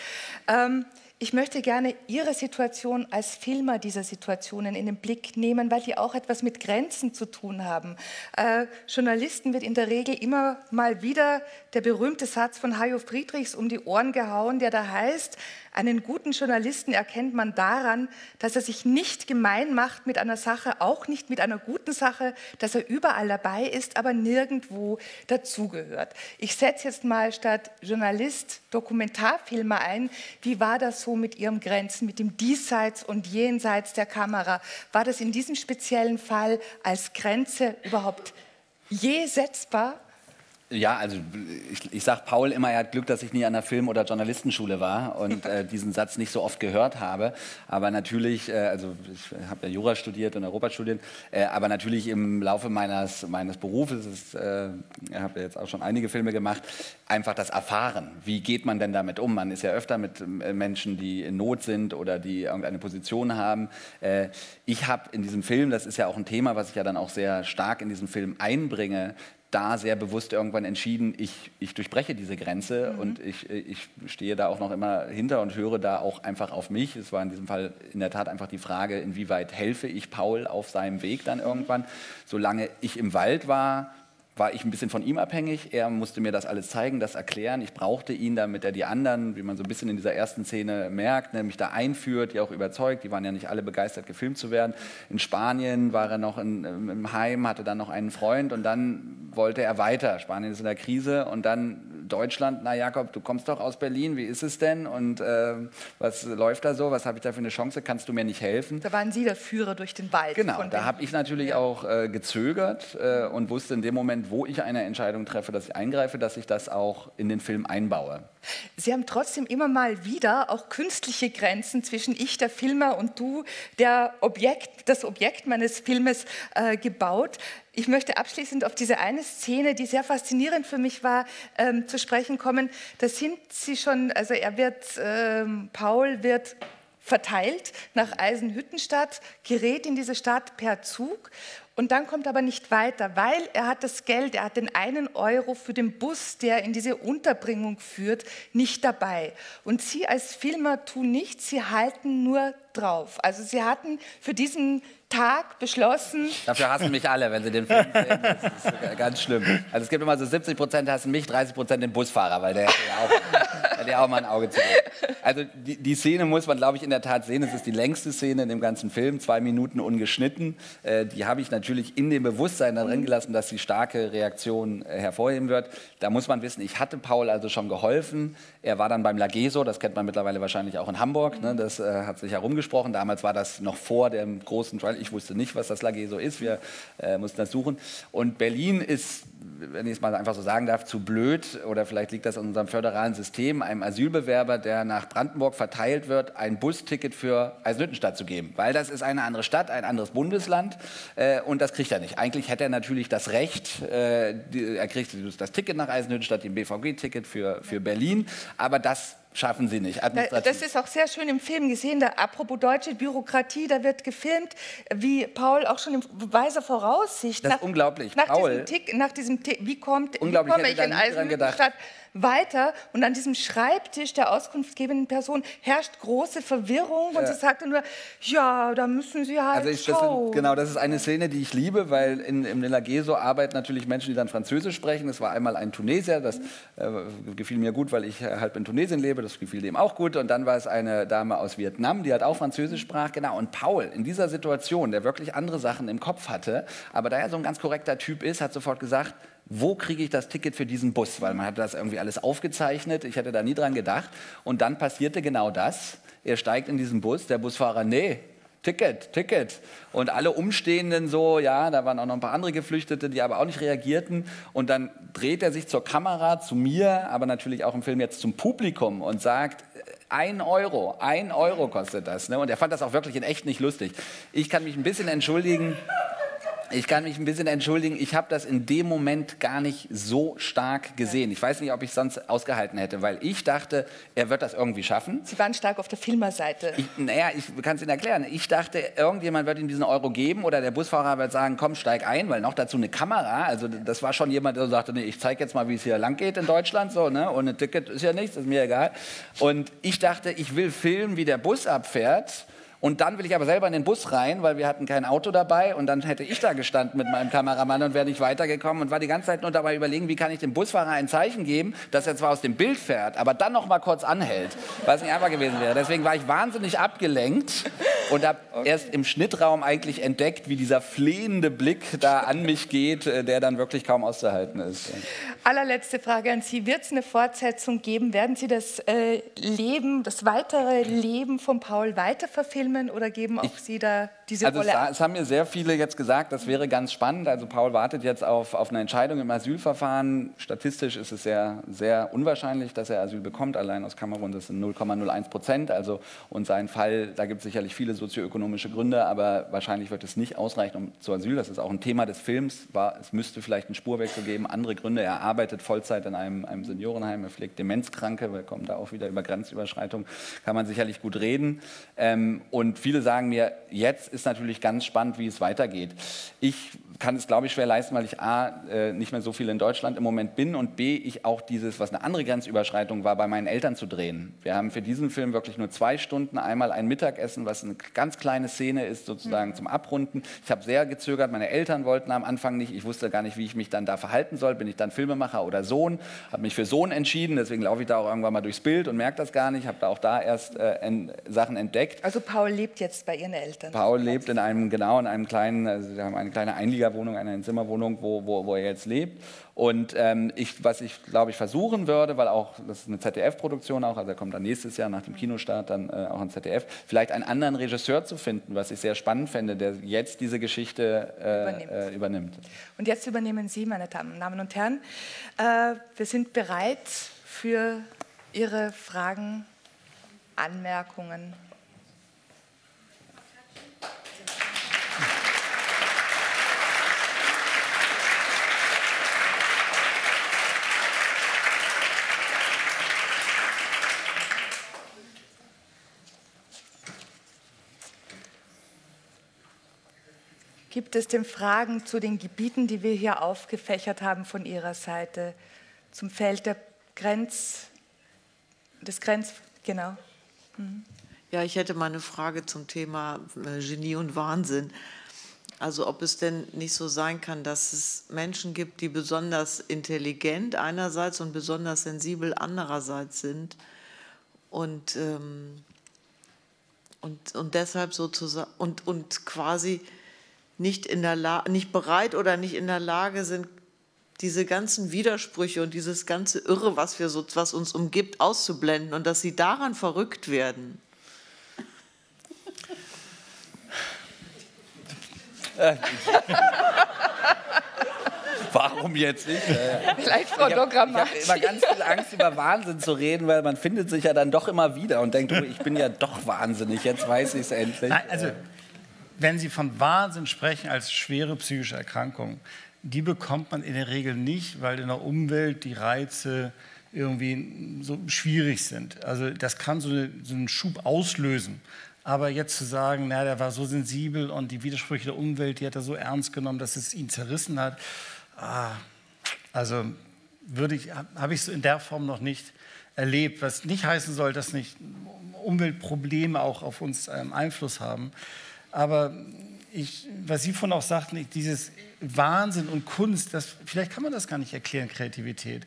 Ähm, ich möchte gerne Ihre Situation als Filmer dieser Situationen in den Blick nehmen, weil die auch etwas mit Grenzen zu tun haben. Äh, Journalisten wird in der Regel immer mal wieder der berühmte Satz von Hajo Friedrichs um die Ohren gehauen, der da heißt, einen guten Journalisten erkennt man daran, dass er sich nicht gemein macht mit einer Sache, auch nicht mit einer guten Sache, dass er überall dabei ist, aber nirgendwo dazugehört. Ich setze jetzt mal statt Journalist Dokumentarfilmer ein. Wie war das so mit Ihrem Grenzen, mit dem Diesseits und Jenseits der Kamera? War das in diesem speziellen Fall als Grenze überhaupt je setzbar? Ja, also ich, ich sage Paul immer, er hat Glück, dass ich nie an der Film- oder Journalistenschule war und äh, diesen Satz nicht so oft gehört habe. Aber natürlich, äh, also ich habe ja Jura studiert und Europa studiert, äh, aber natürlich im Laufe meines, meines Berufes, ist, äh, ich habe ja jetzt auch schon einige Filme gemacht, einfach das Erfahren. Wie geht man denn damit um? Man ist ja öfter mit äh, Menschen, die in Not sind oder die irgendeine Position haben. Äh, ich habe in diesem Film, das ist ja auch ein Thema, was ich ja dann auch sehr stark in diesen Film einbringe, da sehr bewusst irgendwann entschieden, ich, ich durchbreche diese Grenze mhm. und ich, ich stehe da auch noch immer hinter und höre da auch einfach auf mich. Es war in diesem Fall in der Tat einfach die Frage, inwieweit helfe ich Paul auf seinem Weg dann irgendwann. Solange ich im Wald war, war ich ein bisschen von ihm abhängig. Er musste mir das alles zeigen, das erklären. Ich brauchte ihn, damit er die anderen, wie man so ein bisschen in dieser ersten Szene merkt, nämlich da einführt, die auch überzeugt. Die waren ja nicht alle begeistert, gefilmt zu werden. In Spanien war er noch in, im Heim, hatte dann noch einen Freund und dann wollte er weiter. Spanien ist in der Krise und dann Deutschland. Na Jakob, du kommst doch aus Berlin, wie ist es denn? Und äh, was läuft da so? Was habe ich da für eine Chance? Kannst du mir nicht helfen? Da waren Sie der Führer durch den Wald. Genau, da habe ich natürlich ja. auch äh, gezögert äh, und wusste in dem Moment, wo ich eine Entscheidung treffe, dass ich eingreife, dass ich das auch in den Film einbaue. Sie haben trotzdem immer mal wieder auch künstliche Grenzen zwischen ich, der Filmer, und du, der Objekt, das Objekt meines Filmes, äh, gebaut. Ich möchte abschließend auf diese eine Szene, die sehr faszinierend für mich war, ähm, zu sprechen kommen. Da sind Sie schon, also er wird, ähm, Paul wird verteilt nach Eisenhüttenstadt, gerät in diese Stadt per Zug und dann kommt aber nicht weiter, weil er hat das Geld, er hat den einen Euro für den Bus, der in diese Unterbringung führt, nicht dabei. Und Sie als Filmer tun nichts, Sie halten nur drauf. Also Sie hatten für diesen Tag beschlossen. Dafür hassen mich alle, wenn sie den Film sehen. Das ist ganz schlimm. Also es gibt immer so 70 Prozent hassen mich, 30 Prozent den Busfahrer, weil der ja auch, mal ein Auge zu. Also die, die, Szene muss man, glaube ich, in der Tat sehen. Es ist die längste Szene in dem ganzen Film, zwei Minuten ungeschnitten. Äh, die habe ich natürlich in dem Bewusstsein darin gelassen, dass sie starke Reaktionen äh, hervorheben wird. Da muss man wissen, ich hatte Paul also schon geholfen. Er war dann beim Lageso, das kennt man mittlerweile wahrscheinlich auch in Hamburg. Ne? Das äh, hat sich herumgesprochen. Damals war das noch vor dem großen Trial. Ich wusste nicht, was das Lageso ist. Wir äh, mussten das suchen. Und Berlin ist, wenn ich es mal einfach so sagen darf, zu blöd oder vielleicht liegt das an unserem föderalen System, einem Asylbewerber, der nach Brandenburg verteilt wird, ein Busticket für Eisenhüttenstadt zu geben. Weil das ist eine andere Stadt, ein anderes Bundesland äh, und das kriegt er nicht. Eigentlich hätte er natürlich das Recht, äh, die, er kriegt das Ticket nach Eisenhüttenstadt, den BVG-Ticket für, für Berlin, aber das schaffen sie nicht. Das ist auch sehr schön im Film gesehen. Da, apropos deutsche Bürokratie, da wird gefilmt, wie Paul auch schon in weiser Voraussicht. Das nach, ist unglaublich. Nach Paul, diesem Tick, nach diesem Tick, wie kommt, wie komme ich in Eisenhüttenstadt? Weiter und an diesem Schreibtisch der auskunftsgebenden Person herrscht große Verwirrung und ja. sie sagte nur, ja, da müssen Sie halt also ich, das sind, Genau, das ist eine Szene, die ich liebe, weil in, im Lageso arbeiten natürlich Menschen, die dann Französisch sprechen. Es war einmal ein Tunesier, das äh, gefiel mir gut, weil ich halb in Tunesien lebe, das gefiel dem auch gut. Und dann war es eine Dame aus Vietnam, die hat auch Französisch sprach, genau. Und Paul in dieser Situation, der wirklich andere Sachen im Kopf hatte, aber da er so ein ganz korrekter Typ ist, hat sofort gesagt, wo kriege ich das Ticket für diesen Bus? Weil man hat das irgendwie alles aufgezeichnet. Ich hätte da nie dran gedacht. Und dann passierte genau das. Er steigt in diesen Bus, der Busfahrer, nee, Ticket, Ticket. Und alle Umstehenden so, ja, da waren auch noch ein paar andere Geflüchtete, die aber auch nicht reagierten. Und dann dreht er sich zur Kamera, zu mir, aber natürlich auch im Film jetzt zum Publikum und sagt, ein Euro, ein Euro kostet das. Ne? Und er fand das auch wirklich in echt nicht lustig. Ich kann mich ein bisschen entschuldigen. Ich kann mich ein bisschen entschuldigen, ich habe das in dem Moment gar nicht so stark gesehen. Ich weiß nicht, ob ich es sonst ausgehalten hätte, weil ich dachte, er wird das irgendwie schaffen. Sie waren stark auf der Filmerseite. Naja, ich kann es Ihnen erklären. Ich dachte, irgendjemand wird ihm diesen Euro geben oder der Busfahrer wird sagen, komm, steig ein, weil noch dazu eine Kamera. Also das war schon jemand, der sagte, nee, ich zeige jetzt mal, wie es hier lang geht in Deutschland. So, ne? Und ein Ticket ist ja nichts, ist mir egal. Und ich dachte, ich will filmen, wie der Bus abfährt und dann will ich aber selber in den Bus rein, weil wir hatten kein Auto dabei. Und dann hätte ich da gestanden mit meinem Kameramann und wäre nicht weitergekommen und war die ganze Zeit nur dabei überlegen, wie kann ich dem Busfahrer ein Zeichen geben, dass er zwar aus dem Bild fährt, aber dann noch mal kurz anhält, was nicht einfach gewesen wäre. Deswegen war ich wahnsinnig abgelenkt und habe okay. erst im Schnittraum eigentlich entdeckt, wie dieser flehende Blick da an mich geht, äh, der dann wirklich kaum auszuhalten ist. Allerletzte Frage an Sie. Wird es eine Fortsetzung geben? Werden Sie das äh, Leben, das weitere Leben von Paul weiter verfilmen? Übernehmen oder geben auch ich, Sie da diese also Rolle es, es, haben mir sehr viele jetzt gesagt, das wäre ganz spannend. Also Paul wartet jetzt auf, auf eine Entscheidung im Asylverfahren. Statistisch ist es sehr, sehr unwahrscheinlich, dass er Asyl bekommt. Allein aus Kamerun das sind 0,01 Prozent. Also und sein Fall, da gibt es sicherlich viele sozioökonomische Gründe, aber wahrscheinlich wird es nicht ausreichen um, zu Asyl. Das ist auch ein Thema des Films. War, es müsste vielleicht einen Spurwechsel geben, andere Gründe. Er arbeitet Vollzeit in einem, einem Seniorenheim, er pflegt Demenzkranke. Wir kommen da auch wieder über Grenzüberschreitung. Kann man sicherlich gut reden. Ähm, und viele sagen mir, jetzt ist natürlich ganz spannend, wie es weitergeht. Ich kann es, glaube ich, schwer leisten, weil ich A, äh, nicht mehr so viel in Deutschland im Moment bin und B, ich auch dieses, was eine andere Grenzüberschreitung war, bei meinen Eltern zu drehen. Wir haben für diesen Film wirklich nur zwei Stunden, einmal ein Mittagessen, was eine ganz kleine Szene ist, sozusagen mhm. zum Abrunden. Ich habe sehr gezögert, meine Eltern wollten am Anfang nicht, ich wusste gar nicht, wie ich mich dann da verhalten soll. Bin ich dann Filmemacher oder Sohn? Habe mich für Sohn entschieden, deswegen laufe ich da auch irgendwann mal durchs Bild und merke das gar nicht, habe da auch da erst äh, en Sachen entdeckt. Also Paul lebt jetzt bei Ihren Eltern? Paul lebt in einem, genau, in einem kleinen, also wir haben eine kleine Einliegerwohnung, eine Zimmerwohnung, wo, wo, wo er jetzt lebt. Und ähm, ich, was ich, glaube ich, versuchen würde, weil auch, das ist eine ZDF-Produktion auch, also er kommt dann nächstes Jahr nach dem Kinostart dann äh, auch ins ZDF, vielleicht einen anderen Regisseur zu finden, was ich sehr spannend fände, der jetzt diese Geschichte äh, übernimmt. Äh, übernimmt. Und jetzt übernehmen Sie, meine Damen und Herren. Äh, wir sind bereit für Ihre Fragen, Anmerkungen, Gibt es denn Fragen zu den Gebieten, die wir hier aufgefächert haben von Ihrer Seite, zum Feld der Grenz, des Grenz, genau. Mhm. Ja, ich hätte mal eine Frage zum Thema äh, Genie und Wahnsinn. Also ob es denn nicht so sein kann, dass es Menschen gibt, die besonders intelligent einerseits und besonders sensibel andererseits sind und, ähm, und, und deshalb sozusagen und, und quasi nicht, in der La nicht bereit oder nicht in der Lage sind, diese ganzen Widersprüche und dieses ganze Irre, was, wir so, was uns umgibt, auszublenden und dass sie daran verrückt werden. Warum jetzt nicht? Vielleicht Frau Dogrammat. Ich habe immer ganz viel Angst, über Wahnsinn zu reden, weil man findet sich ja dann doch immer wieder und denkt, oh, ich bin ja doch wahnsinnig, jetzt weiß ich es endlich. Nein, also wenn Sie von Wahnsinn sprechen als schwere psychische Erkrankung, die bekommt man in der Regel nicht, weil in der Umwelt die Reize irgendwie so schwierig sind. Also das kann so, eine, so einen Schub auslösen. Aber jetzt zu sagen, na, der war so sensibel und die Widersprüche der Umwelt, die hat er so ernst genommen, dass es ihn zerrissen hat, ah, also würde ich, habe ich so in der Form noch nicht erlebt, was nicht heißen soll, dass nicht Umweltprobleme auch auf uns ähm, Einfluss haben. Aber ich, was Sie von auch sagten, dieses Wahnsinn und Kunst, das, vielleicht kann man das gar nicht erklären, Kreativität.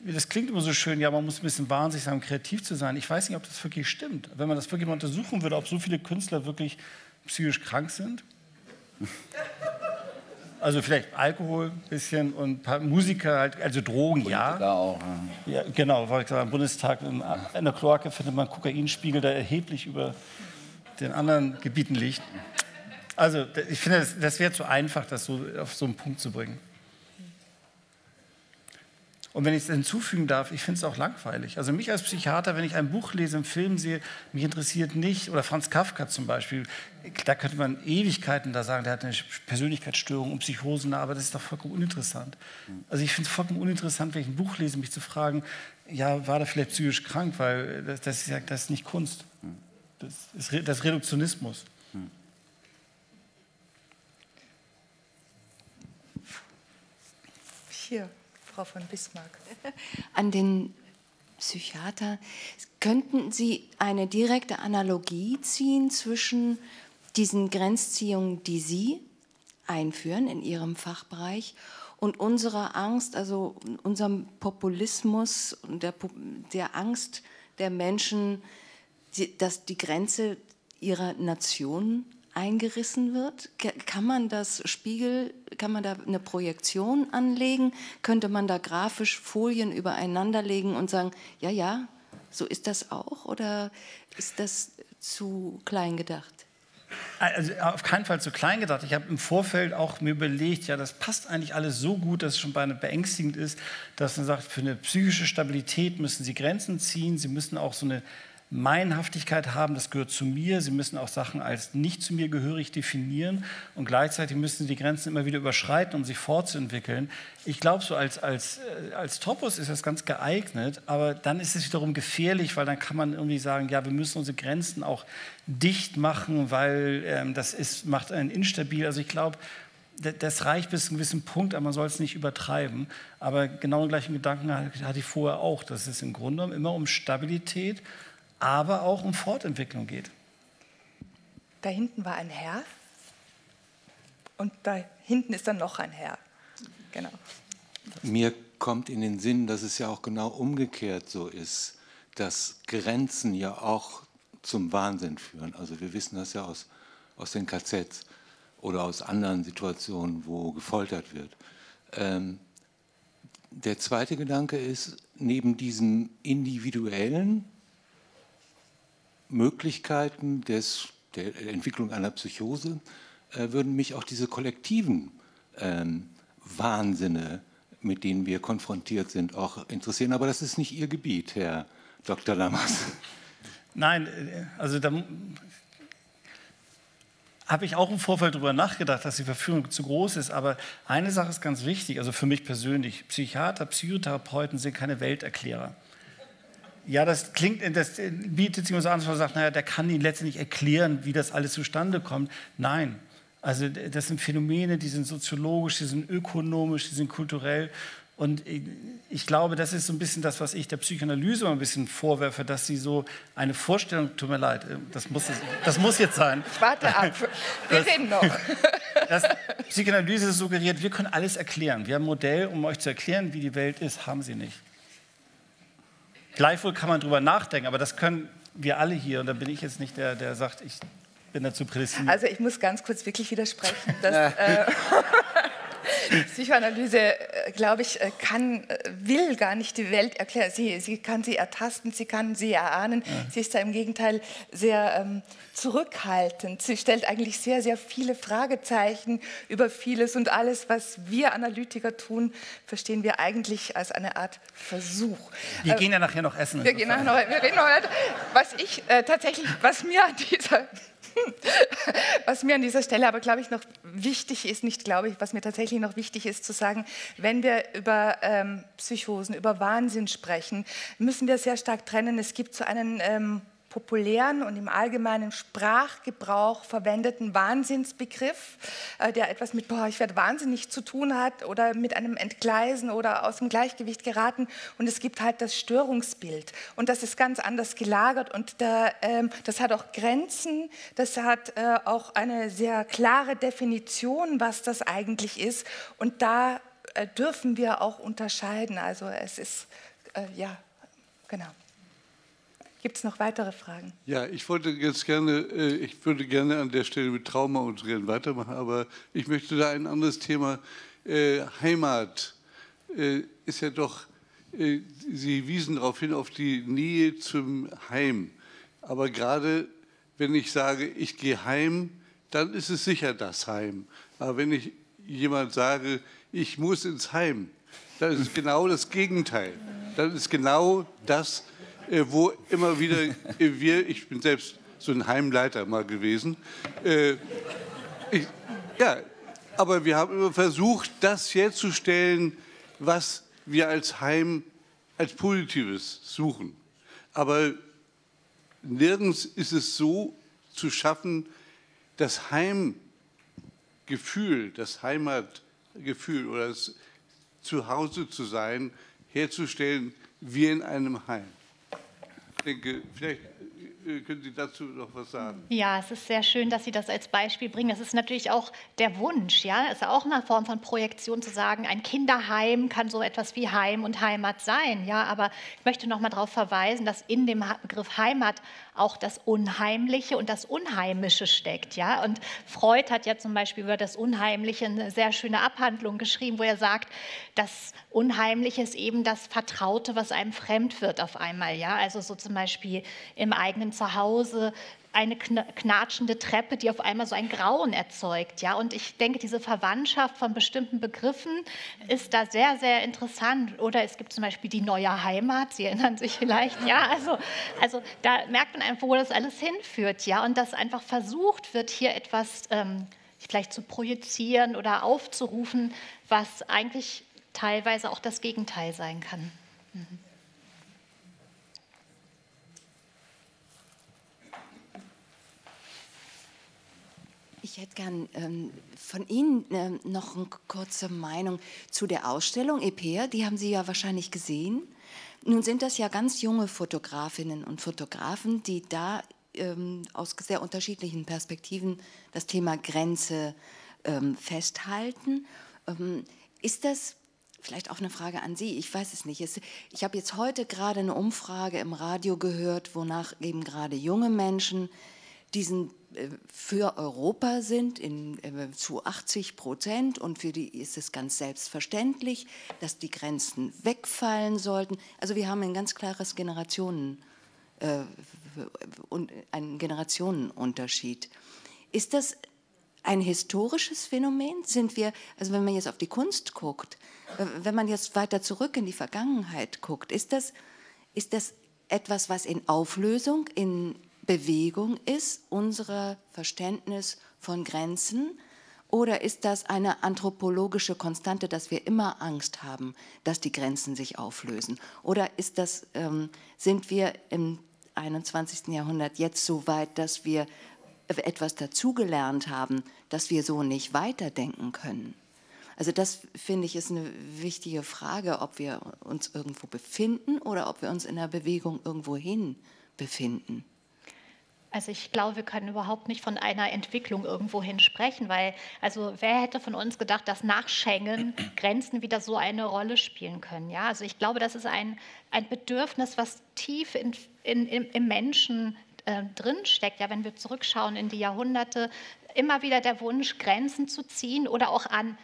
Das klingt immer so schön, ja, man muss ein bisschen wahnsinnig sein, um kreativ zu sein. Ich weiß nicht, ob das wirklich stimmt. Wenn man das wirklich mal untersuchen würde, ob so viele Künstler wirklich psychisch krank sind. Also vielleicht Alkohol ein bisschen und ein paar Musiker halt, also Drogen, ja. Da auch. Ja, ja genau, weil ich sagen, am Bundestag in, in der Kloake findet man Kokainspiegel, der erheblich über den anderen Gebieten liegt. Also ich finde, das, das wäre zu einfach, das so auf so einen Punkt zu bringen. Und wenn ich es hinzufügen darf, ich finde es auch langweilig. Also mich als Psychiater, wenn ich ein Buch lese, einen Film sehe, mich interessiert nicht, oder Franz Kafka zum Beispiel, da könnte man Ewigkeiten da sagen, der hat eine Persönlichkeitsstörung und Psychosen, aber das ist doch vollkommen uninteressant. Also ich finde es vollkommen uninteressant, wenn ich ein Buch lese, mich zu fragen, ja, war der vielleicht psychisch krank, weil das, das ist ja das ist nicht Kunst. Das ist das Reduktionismus. Hier, Frau von Bismarck. An den Psychiater, könnten Sie eine direkte Analogie ziehen zwischen diesen Grenzziehungen, die Sie einführen in Ihrem Fachbereich und unserer Angst, also unserem Populismus und der, der Angst der Menschen, dass die Grenze ihrer Nation eingerissen wird? Kann man das Spiegel, kann man da eine Projektion anlegen? Könnte man da grafisch Folien übereinander legen und sagen, ja, ja, so ist das auch? Oder ist das zu klein gedacht? Also auf keinen Fall zu klein gedacht. Ich habe im Vorfeld auch mir überlegt, ja, das passt eigentlich alles so gut, dass es schon beinahe beängstigend ist, dass man sagt, für eine psychische Stabilität müssen Sie Grenzen ziehen, Sie müssen auch so eine Meinhaftigkeit haben, das gehört zu mir. Sie müssen auch Sachen als nicht zu mir gehörig definieren und gleichzeitig müssen Sie die Grenzen immer wieder überschreiten, um sich fortzuentwickeln. Ich glaube, so als, als, äh, als Topos ist das ganz geeignet, aber dann ist es wiederum gefährlich, weil dann kann man irgendwie sagen, ja, wir müssen unsere Grenzen auch dicht machen, weil ähm, das ist, macht einen instabil. Also ich glaube, das reicht bis zu einem gewissen Punkt, aber man soll es nicht übertreiben. Aber genau den gleichen Gedanken hatte ich vorher auch, dass es im Grunde immer um Stabilität, aber auch um Fortentwicklung geht. Da hinten war ein Herr und da hinten ist dann noch ein Herr. Genau. Mir kommt in den Sinn, dass es ja auch genau umgekehrt so ist, dass Grenzen ja auch zum Wahnsinn führen. Also wir wissen das ja aus, aus den KZs oder aus anderen Situationen, wo gefoltert wird. Ähm, der zweite Gedanke ist, neben diesen individuellen Möglichkeiten des, der Entwicklung einer Psychose, äh, würden mich auch diese kollektiven ähm, Wahnsinne, mit denen wir konfrontiert sind, auch interessieren. Aber das ist nicht Ihr Gebiet, Herr Dr. Lammers. Nein, äh, also da habe ich auch im Vorfeld darüber nachgedacht, dass die Verführung zu groß ist. Aber eine Sache ist ganz wichtig, also für mich persönlich: Psychiater, Psychotherapeuten sind keine Welterklärer. Ja, das klingt, das bietet sich uns an, dass man sagt, naja, der kann Ihnen letztendlich erklären, wie das alles zustande kommt. Nein, also das sind Phänomene, die sind soziologisch, die sind ökonomisch, die sind kulturell. Und ich glaube, das ist so ein bisschen das, was ich der Psychoanalyse mal ein bisschen vorwerfe, dass sie so eine Vorstellung, tut mir leid, das muss, das muss jetzt sein. Warte ab, wir das, reden noch. Dass Psychoanalyse suggeriert, wir können alles erklären. Wir haben ein Modell, um euch zu erklären, wie die Welt ist, haben sie nicht. Gleichwohl kann man darüber nachdenken, aber das können wir alle hier. Und da bin ich jetzt nicht der, der sagt, ich bin dazu prädestiniert. Also ich muss ganz kurz wirklich widersprechen. Dass, äh, Psychoanalyse, äh, glaube ich, äh, kann, äh, will gar nicht die Welt erklären. Sie, sie kann sie ertasten, sie kann sie erahnen. Ja. Sie ist da im Gegenteil sehr ähm, zurückhaltend. Sie stellt eigentlich sehr, sehr viele Fragezeichen über vieles und alles, was wir Analytiker tun, verstehen wir eigentlich als eine Art Versuch. Wir äh, gehen ja nachher noch essen. Wir gehen nachher noch, wir reden noch, was ich äh, tatsächlich, was mir an dieser Was mir an dieser Stelle aber, glaube ich, noch wichtig ist, nicht glaube ich, was mir tatsächlich noch wichtig ist zu sagen, wenn wir über ähm, Psychosen, über Wahnsinn sprechen, müssen wir sehr stark trennen. Es gibt so einen ähm, populären und im allgemeinen Sprachgebrauch verwendeten Wahnsinnsbegriff, äh, der etwas mit, boah, ich werde wahnsinnig zu tun hat oder mit einem Entgleisen oder aus dem Gleichgewicht geraten. Und es gibt halt das Störungsbild. Und das ist ganz anders gelagert und da, ähm, das hat auch Grenzen, das hat äh, auch eine sehr klare Definition, was das eigentlich ist. Und da äh, dürfen wir auch unterscheiden. Also es ist, äh, ja, genau. Gibt es noch weitere Fragen? Ja, ich wollte jetzt gerne, äh, ich würde gerne an der Stelle mit Trauma und Reden weitermachen, aber ich möchte da ein anderes Thema. Äh, Heimat äh, ist ja doch, Sie wiesen darauf hin, auf die Nähe zum Heim. Aber gerade wenn ich sage, ich gehe heim, dann ist es sicher das Heim. Aber wenn ich jemand sage, ich muss ins Heim, dann ist es genau das Gegenteil. Dann ist genau das, äh, wo immer wieder äh, wir, ich bin selbst so ein Heimleiter mal gewesen, äh, ich, ja, aber wir haben immer versucht, das herzustellen, was wir als Heim, als Positives suchen. Aber nirgends ist es so zu schaffen, das Heimgefühl, das Heimatgefühl oder das Zuhause zu sein, herzustellen wie in einem Heim denke, vielleicht äh, können Sie dazu noch was sagen? Ja, es ist sehr schön, dass Sie das als Beispiel bringen. Das ist natürlich auch der Wunsch, ja, es ist auch eine Form von Projektion zu sagen, ein Kinderheim kann so etwas wie Heim und Heimat sein, ja, aber ich möchte noch mal darauf verweisen, dass in dem Begriff Heimat auch das Unheimliche und das Unheimische steckt, ja, und Freud hat ja zum Beispiel über das Unheimliche eine sehr schöne Abhandlung geschrieben, wo er sagt, das Unheimliche ist eben das Vertraute, was einem fremd wird auf einmal, ja, also so zum Beispiel im eigenen Zuhause eine knatschende Treppe, die auf einmal so ein Grauen erzeugt. Ja? Und ich denke, diese Verwandtschaft von bestimmten Begriffen ist da sehr, sehr interessant. Oder es gibt zum Beispiel die neue Heimat, Sie erinnern sich vielleicht. Ja, also, also da merkt man einfach, wo das alles hinführt. Ja? Und dass einfach versucht wird, hier etwas ähm, vielleicht zu projizieren oder aufzurufen, was eigentlich teilweise auch das Gegenteil sein kann. Mhm. Ich hätte gern ähm, von Ihnen ähm, noch eine kurze Meinung zu der Ausstellung EPEA. Die haben Sie ja wahrscheinlich gesehen. Nun sind das ja ganz junge Fotografinnen und Fotografen, die da ähm, aus sehr unterschiedlichen Perspektiven das Thema Grenze ähm, festhalten. Ähm, ist das vielleicht auch eine Frage an Sie? Ich weiß es nicht. Es, ich habe jetzt heute gerade eine Umfrage im Radio gehört, wonach eben gerade junge Menschen diesen für Europa sind in, äh, zu 80 Prozent und für die ist es ganz selbstverständlich, dass die Grenzen wegfallen sollten. Also wir haben ein ganz klares Generationen äh, und einen Generationenunterschied. Ist das ein historisches Phänomen? Sind wir, also wenn man jetzt auf die Kunst guckt, äh, wenn man jetzt weiter zurück in die Vergangenheit guckt, ist das, ist das etwas, was in Auflösung, in Bewegung ist, unser Verständnis von Grenzen? Oder ist das eine anthropologische Konstante, dass wir immer Angst haben, dass die Grenzen sich auflösen? Oder ist das, ähm, sind wir im 21. Jahrhundert jetzt so weit, dass wir etwas dazugelernt haben, dass wir so nicht weiterdenken können? Also das finde ich ist eine wichtige Frage, ob wir uns irgendwo befinden oder ob wir uns in der Bewegung irgendwo hin befinden. Also ich glaube, wir können überhaupt nicht von einer Entwicklung irgendwohin sprechen, weil also wer hätte von uns gedacht, dass nach Schengen Grenzen wieder so eine Rolle spielen können? Ja, also ich glaube, das ist ein, ein Bedürfnis, was tief in, in, in, im Menschen äh, drinsteckt. Ja, wenn wir zurückschauen in die Jahrhunderte, immer wieder der Wunsch, Grenzen zu ziehen oder auch an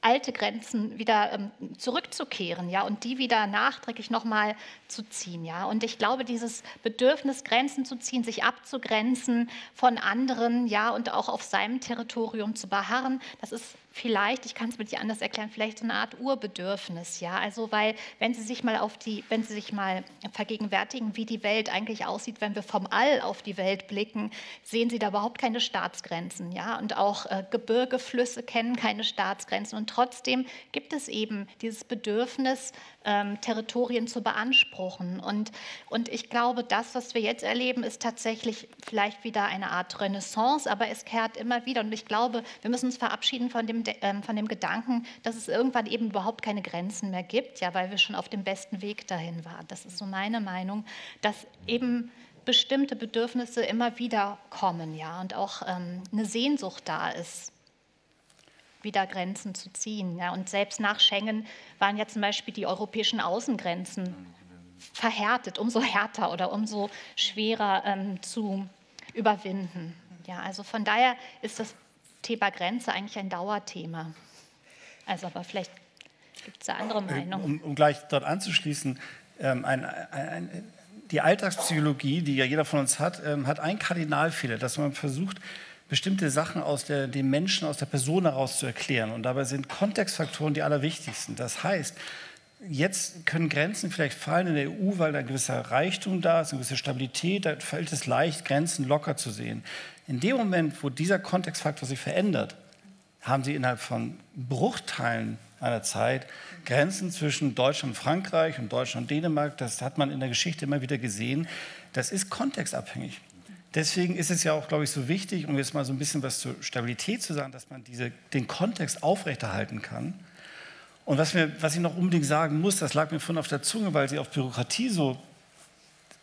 alte Grenzen wieder ähm, zurückzukehren, ja, und die wieder nachträglich nochmal zu ziehen, ja. Und ich glaube, dieses Bedürfnis, Grenzen zu ziehen, sich abzugrenzen von anderen, ja, und auch auf seinem Territorium zu beharren, das ist vielleicht, ich kann es mir nicht anders erklären, vielleicht eine Art Urbedürfnis, ja. Also weil, wenn Sie sich mal auf die, wenn Sie sich mal vergegenwärtigen, wie die Welt eigentlich aussieht, wenn wir vom All auf die Welt blicken, sehen Sie da überhaupt keine Staatsgrenzen, ja. Und auch äh, Gebirge, Flüsse kennen keine Staatsgrenzen. Und trotzdem gibt es eben dieses Bedürfnis, ähm, Territorien zu beanspruchen. Und, und ich glaube, das, was wir jetzt erleben, ist tatsächlich vielleicht wieder eine Art Renaissance, aber es kehrt immer wieder. Und ich glaube, wir müssen uns verabschieden von dem, ähm, von dem Gedanken, dass es irgendwann eben überhaupt keine Grenzen mehr gibt, ja, weil wir schon auf dem besten Weg dahin waren. Das ist so meine Meinung, dass eben bestimmte Bedürfnisse immer wieder kommen, ja, und auch ähm, eine Sehnsucht da ist wieder Grenzen zu ziehen. Ja. Und selbst nach Schengen waren ja zum Beispiel die europäischen Außengrenzen verhärtet, umso härter oder umso schwerer ähm, zu überwinden. Ja, also von daher ist das Thema Grenze eigentlich ein Dauerthema. Also aber vielleicht gibt es da andere äh, Meinungen. Um, um, gleich dort anzuschließen, ähm, ein, ein, ein, die Alltagspsychologie, die ja jeder von uns hat, ähm, hat einen Kardinalfehler, dass man versucht, bestimmte Sachen aus der, dem Menschen, aus der Person heraus zu erklären. Und dabei sind Kontextfaktoren die allerwichtigsten. Das heißt, jetzt können Grenzen vielleicht fallen in der EU, weil da ein gewisser Reichtum da ist, eine gewisse Stabilität, da fällt es leicht, Grenzen locker zu sehen. In dem Moment, wo dieser Kontextfaktor sich verändert, haben sie innerhalb von Bruchteilen einer Zeit Grenzen zwischen Deutschland und Frankreich und Deutschland und Dänemark, das hat man in der Geschichte immer wieder gesehen, das ist kontextabhängig. Deswegen ist es ja auch, glaube ich, so wichtig, um jetzt mal so ein bisschen was zur Stabilität zu sagen, dass man diese, den Kontext aufrechterhalten kann. Und was, mir, was ich noch unbedingt sagen muss, das lag mir vorhin auf der Zunge, weil Sie auf Bürokratie so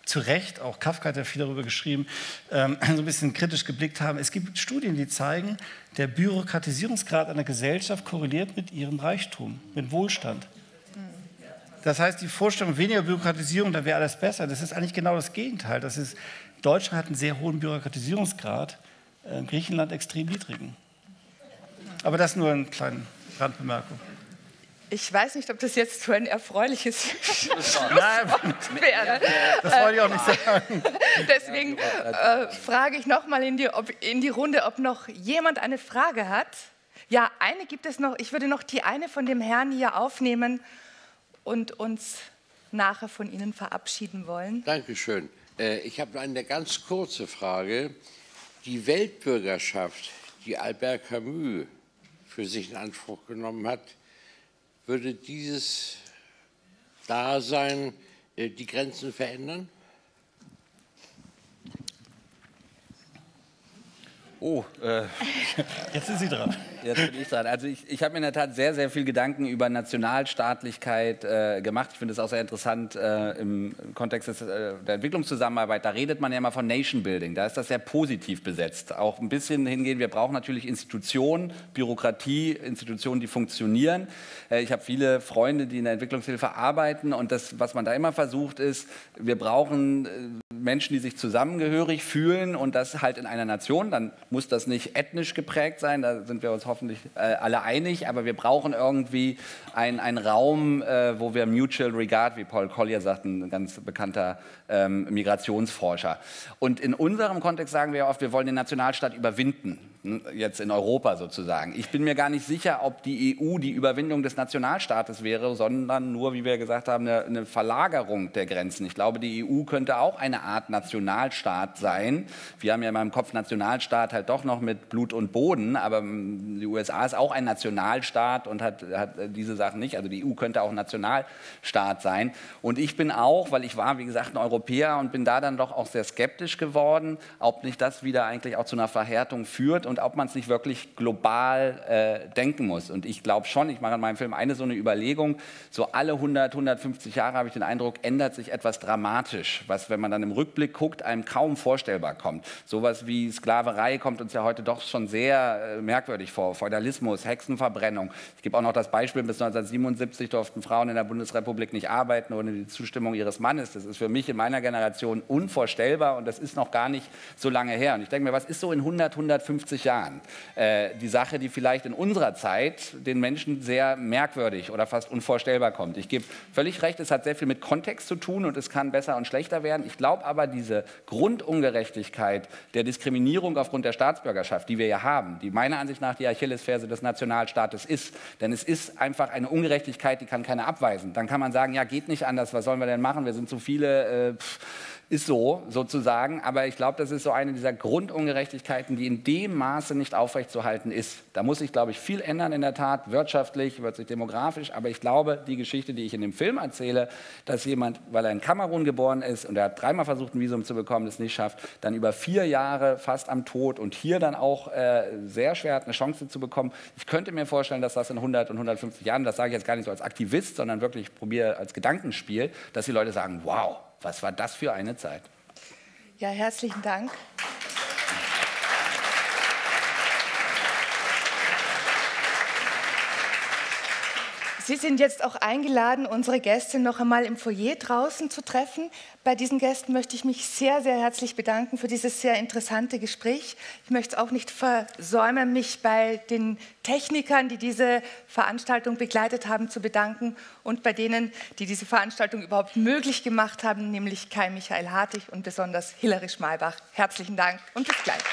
zu Recht, auch Kafka hat ja viel darüber geschrieben, ähm, so ein bisschen kritisch geblickt haben. Es gibt Studien, die zeigen, der Bürokratisierungsgrad einer Gesellschaft korreliert mit ihrem Reichtum, mit Wohlstand. Das heißt, die Vorstellung weniger Bürokratisierung, dann wäre alles besser. Das ist eigentlich genau das Gegenteil. Das ist Deutschland hat einen sehr hohen Bürokratisierungsgrad, äh, Griechenland extrem niedrigen. Aber das nur eine kleine Randbemerkung. Ich weiß nicht, ob das jetzt so ein erfreuliches Schlusswort wäre. Das wollte ich auch nicht sagen. Deswegen äh, frage ich nochmal in die, in die Runde, ob noch jemand eine Frage hat. Ja, eine gibt es noch. Ich würde noch die eine von dem Herrn hier aufnehmen und uns nachher von Ihnen verabschieden wollen. Dankeschön. Äh, ich habe eine ganz kurze Frage. Die Weltbürgerschaft, die Albert Camus für sich in Anspruch genommen hat, würde dieses Dasein äh, die Grenzen verändern? Oh, äh, jetzt sind Sie dran. Jetzt bin ich dran. Also ich, ich habe mir in der Tat sehr, sehr viel Gedanken über Nationalstaatlichkeit äh, gemacht. Ich finde es auch sehr interessant äh, im Kontext des, äh, der Entwicklungszusammenarbeit. Da redet man ja immer von Nation Building. Da ist das sehr positiv besetzt. Auch ein bisschen hingehen, wir brauchen natürlich Institutionen, Bürokratie, Institutionen, die funktionieren. Äh, ich habe viele Freunde, die in der Entwicklungshilfe arbeiten und das, was man da immer versucht, ist, wir brauchen äh, Menschen, die sich zusammengehörig fühlen und das halt in einer Nation. Dann muss das nicht ethnisch geprägt sein, da sind wir uns hoffentlich äh, alle einig, aber wir brauchen irgendwie einen Raum, äh, wo wir Mutual Regard, wie Paul Collier sagt, ein ganz bekannter ähm, Migrationsforscher. Und in unserem Kontext sagen wir oft, wir wollen den Nationalstaat überwinden jetzt in Europa sozusagen. Ich bin mir gar nicht sicher, ob die EU die Überwindung des Nationalstaates wäre, sondern nur, wie wir gesagt haben, eine, eine, Verlagerung der Grenzen. Ich glaube, die EU könnte auch eine Art Nationalstaat sein. Wir haben ja in meinem Kopf Nationalstaat halt doch noch mit Blut und Boden, aber hm, die USA ist auch ein Nationalstaat und hat, hat diese Sachen nicht. Also die EU könnte auch Nationalstaat sein. Und ich bin auch, weil ich war, wie gesagt, ein Europäer und bin da dann doch auch sehr skeptisch geworden, ob nicht das wieder eigentlich auch zu einer Verhärtung führt. Und und ob man es nicht wirklich global äh, denken muss. Und ich glaube schon, ich mache in meinem Film eine so eine Überlegung, so alle 100, 150 Jahre habe ich den Eindruck, ändert sich etwas dramatisch, was, wenn man dann im Rückblick guckt, einem kaum vorstellbar kommt. Sowas wie Sklaverei kommt uns ja heute doch schon sehr äh, merkwürdig vor. Feudalismus, Hexenverbrennung. Ich gebe auch noch das Beispiel, bis 1977 durften Frauen in der Bundesrepublik nicht arbeiten ohne die Zustimmung ihres Mannes. Das ist für mich in meiner Generation unvorstellbar und das ist noch gar nicht so lange her. Und ich denke mir, was ist so in 100, 150 Jahren. Äh, die Sache, die vielleicht in unserer Zeit den Menschen sehr merkwürdig oder fast unvorstellbar kommt. Ich gebe völlig recht, es hat sehr viel mit Kontext zu tun und es kann besser und schlechter werden. Ich glaube aber, diese Grundungerechtigkeit der Diskriminierung aufgrund der Staatsbürgerschaft, die wir ja haben, die meiner Ansicht nach die Achillesferse des Nationalstaates ist, denn es ist einfach eine Ungerechtigkeit, die kann keiner abweisen. Dann kann man sagen, ja, geht nicht anders, was sollen wir denn machen? Wir sind zu viele. Äh, pff, ist so sozusagen, aber ich glaube, das ist so eine dieser Grundungerechtigkeiten, die in dem Maße nicht aufrechtzuerhalten ist. Da muss sich, glaube ich, viel ändern in der Tat, wirtschaftlich, wird sich demografisch, aber ich glaube, die Geschichte, die ich in dem Film erzähle, dass jemand, weil er in Kamerun geboren ist und er hat dreimal versucht, ein Visum zu bekommen, das nicht schafft, dann über vier Jahre fast am Tod und hier dann auch äh, sehr schwer hat, eine Chance zu bekommen. Ich könnte mir vorstellen, dass das in 100 und 150 Jahren, das sage ich jetzt gar nicht so als Aktivist, sondern wirklich probiere als Gedankenspiel, dass die Leute sagen, wow, was war das für eine Zeit? Ja, herzlichen Dank. Sie sind jetzt auch eingeladen, unsere Gäste noch einmal im Foyer draußen zu treffen. Bei diesen Gästen möchte ich mich sehr, sehr herzlich bedanken für dieses sehr interessante Gespräch. Ich möchte es auch nicht versäumen, mich bei den Technikern, die diese Veranstaltung begleitet haben, zu bedanken und bei denen, die diese Veranstaltung überhaupt möglich gemacht haben, nämlich Kai Michael Hartig und besonders Hilary Schmalbach. Herzlichen Dank und bis gleich.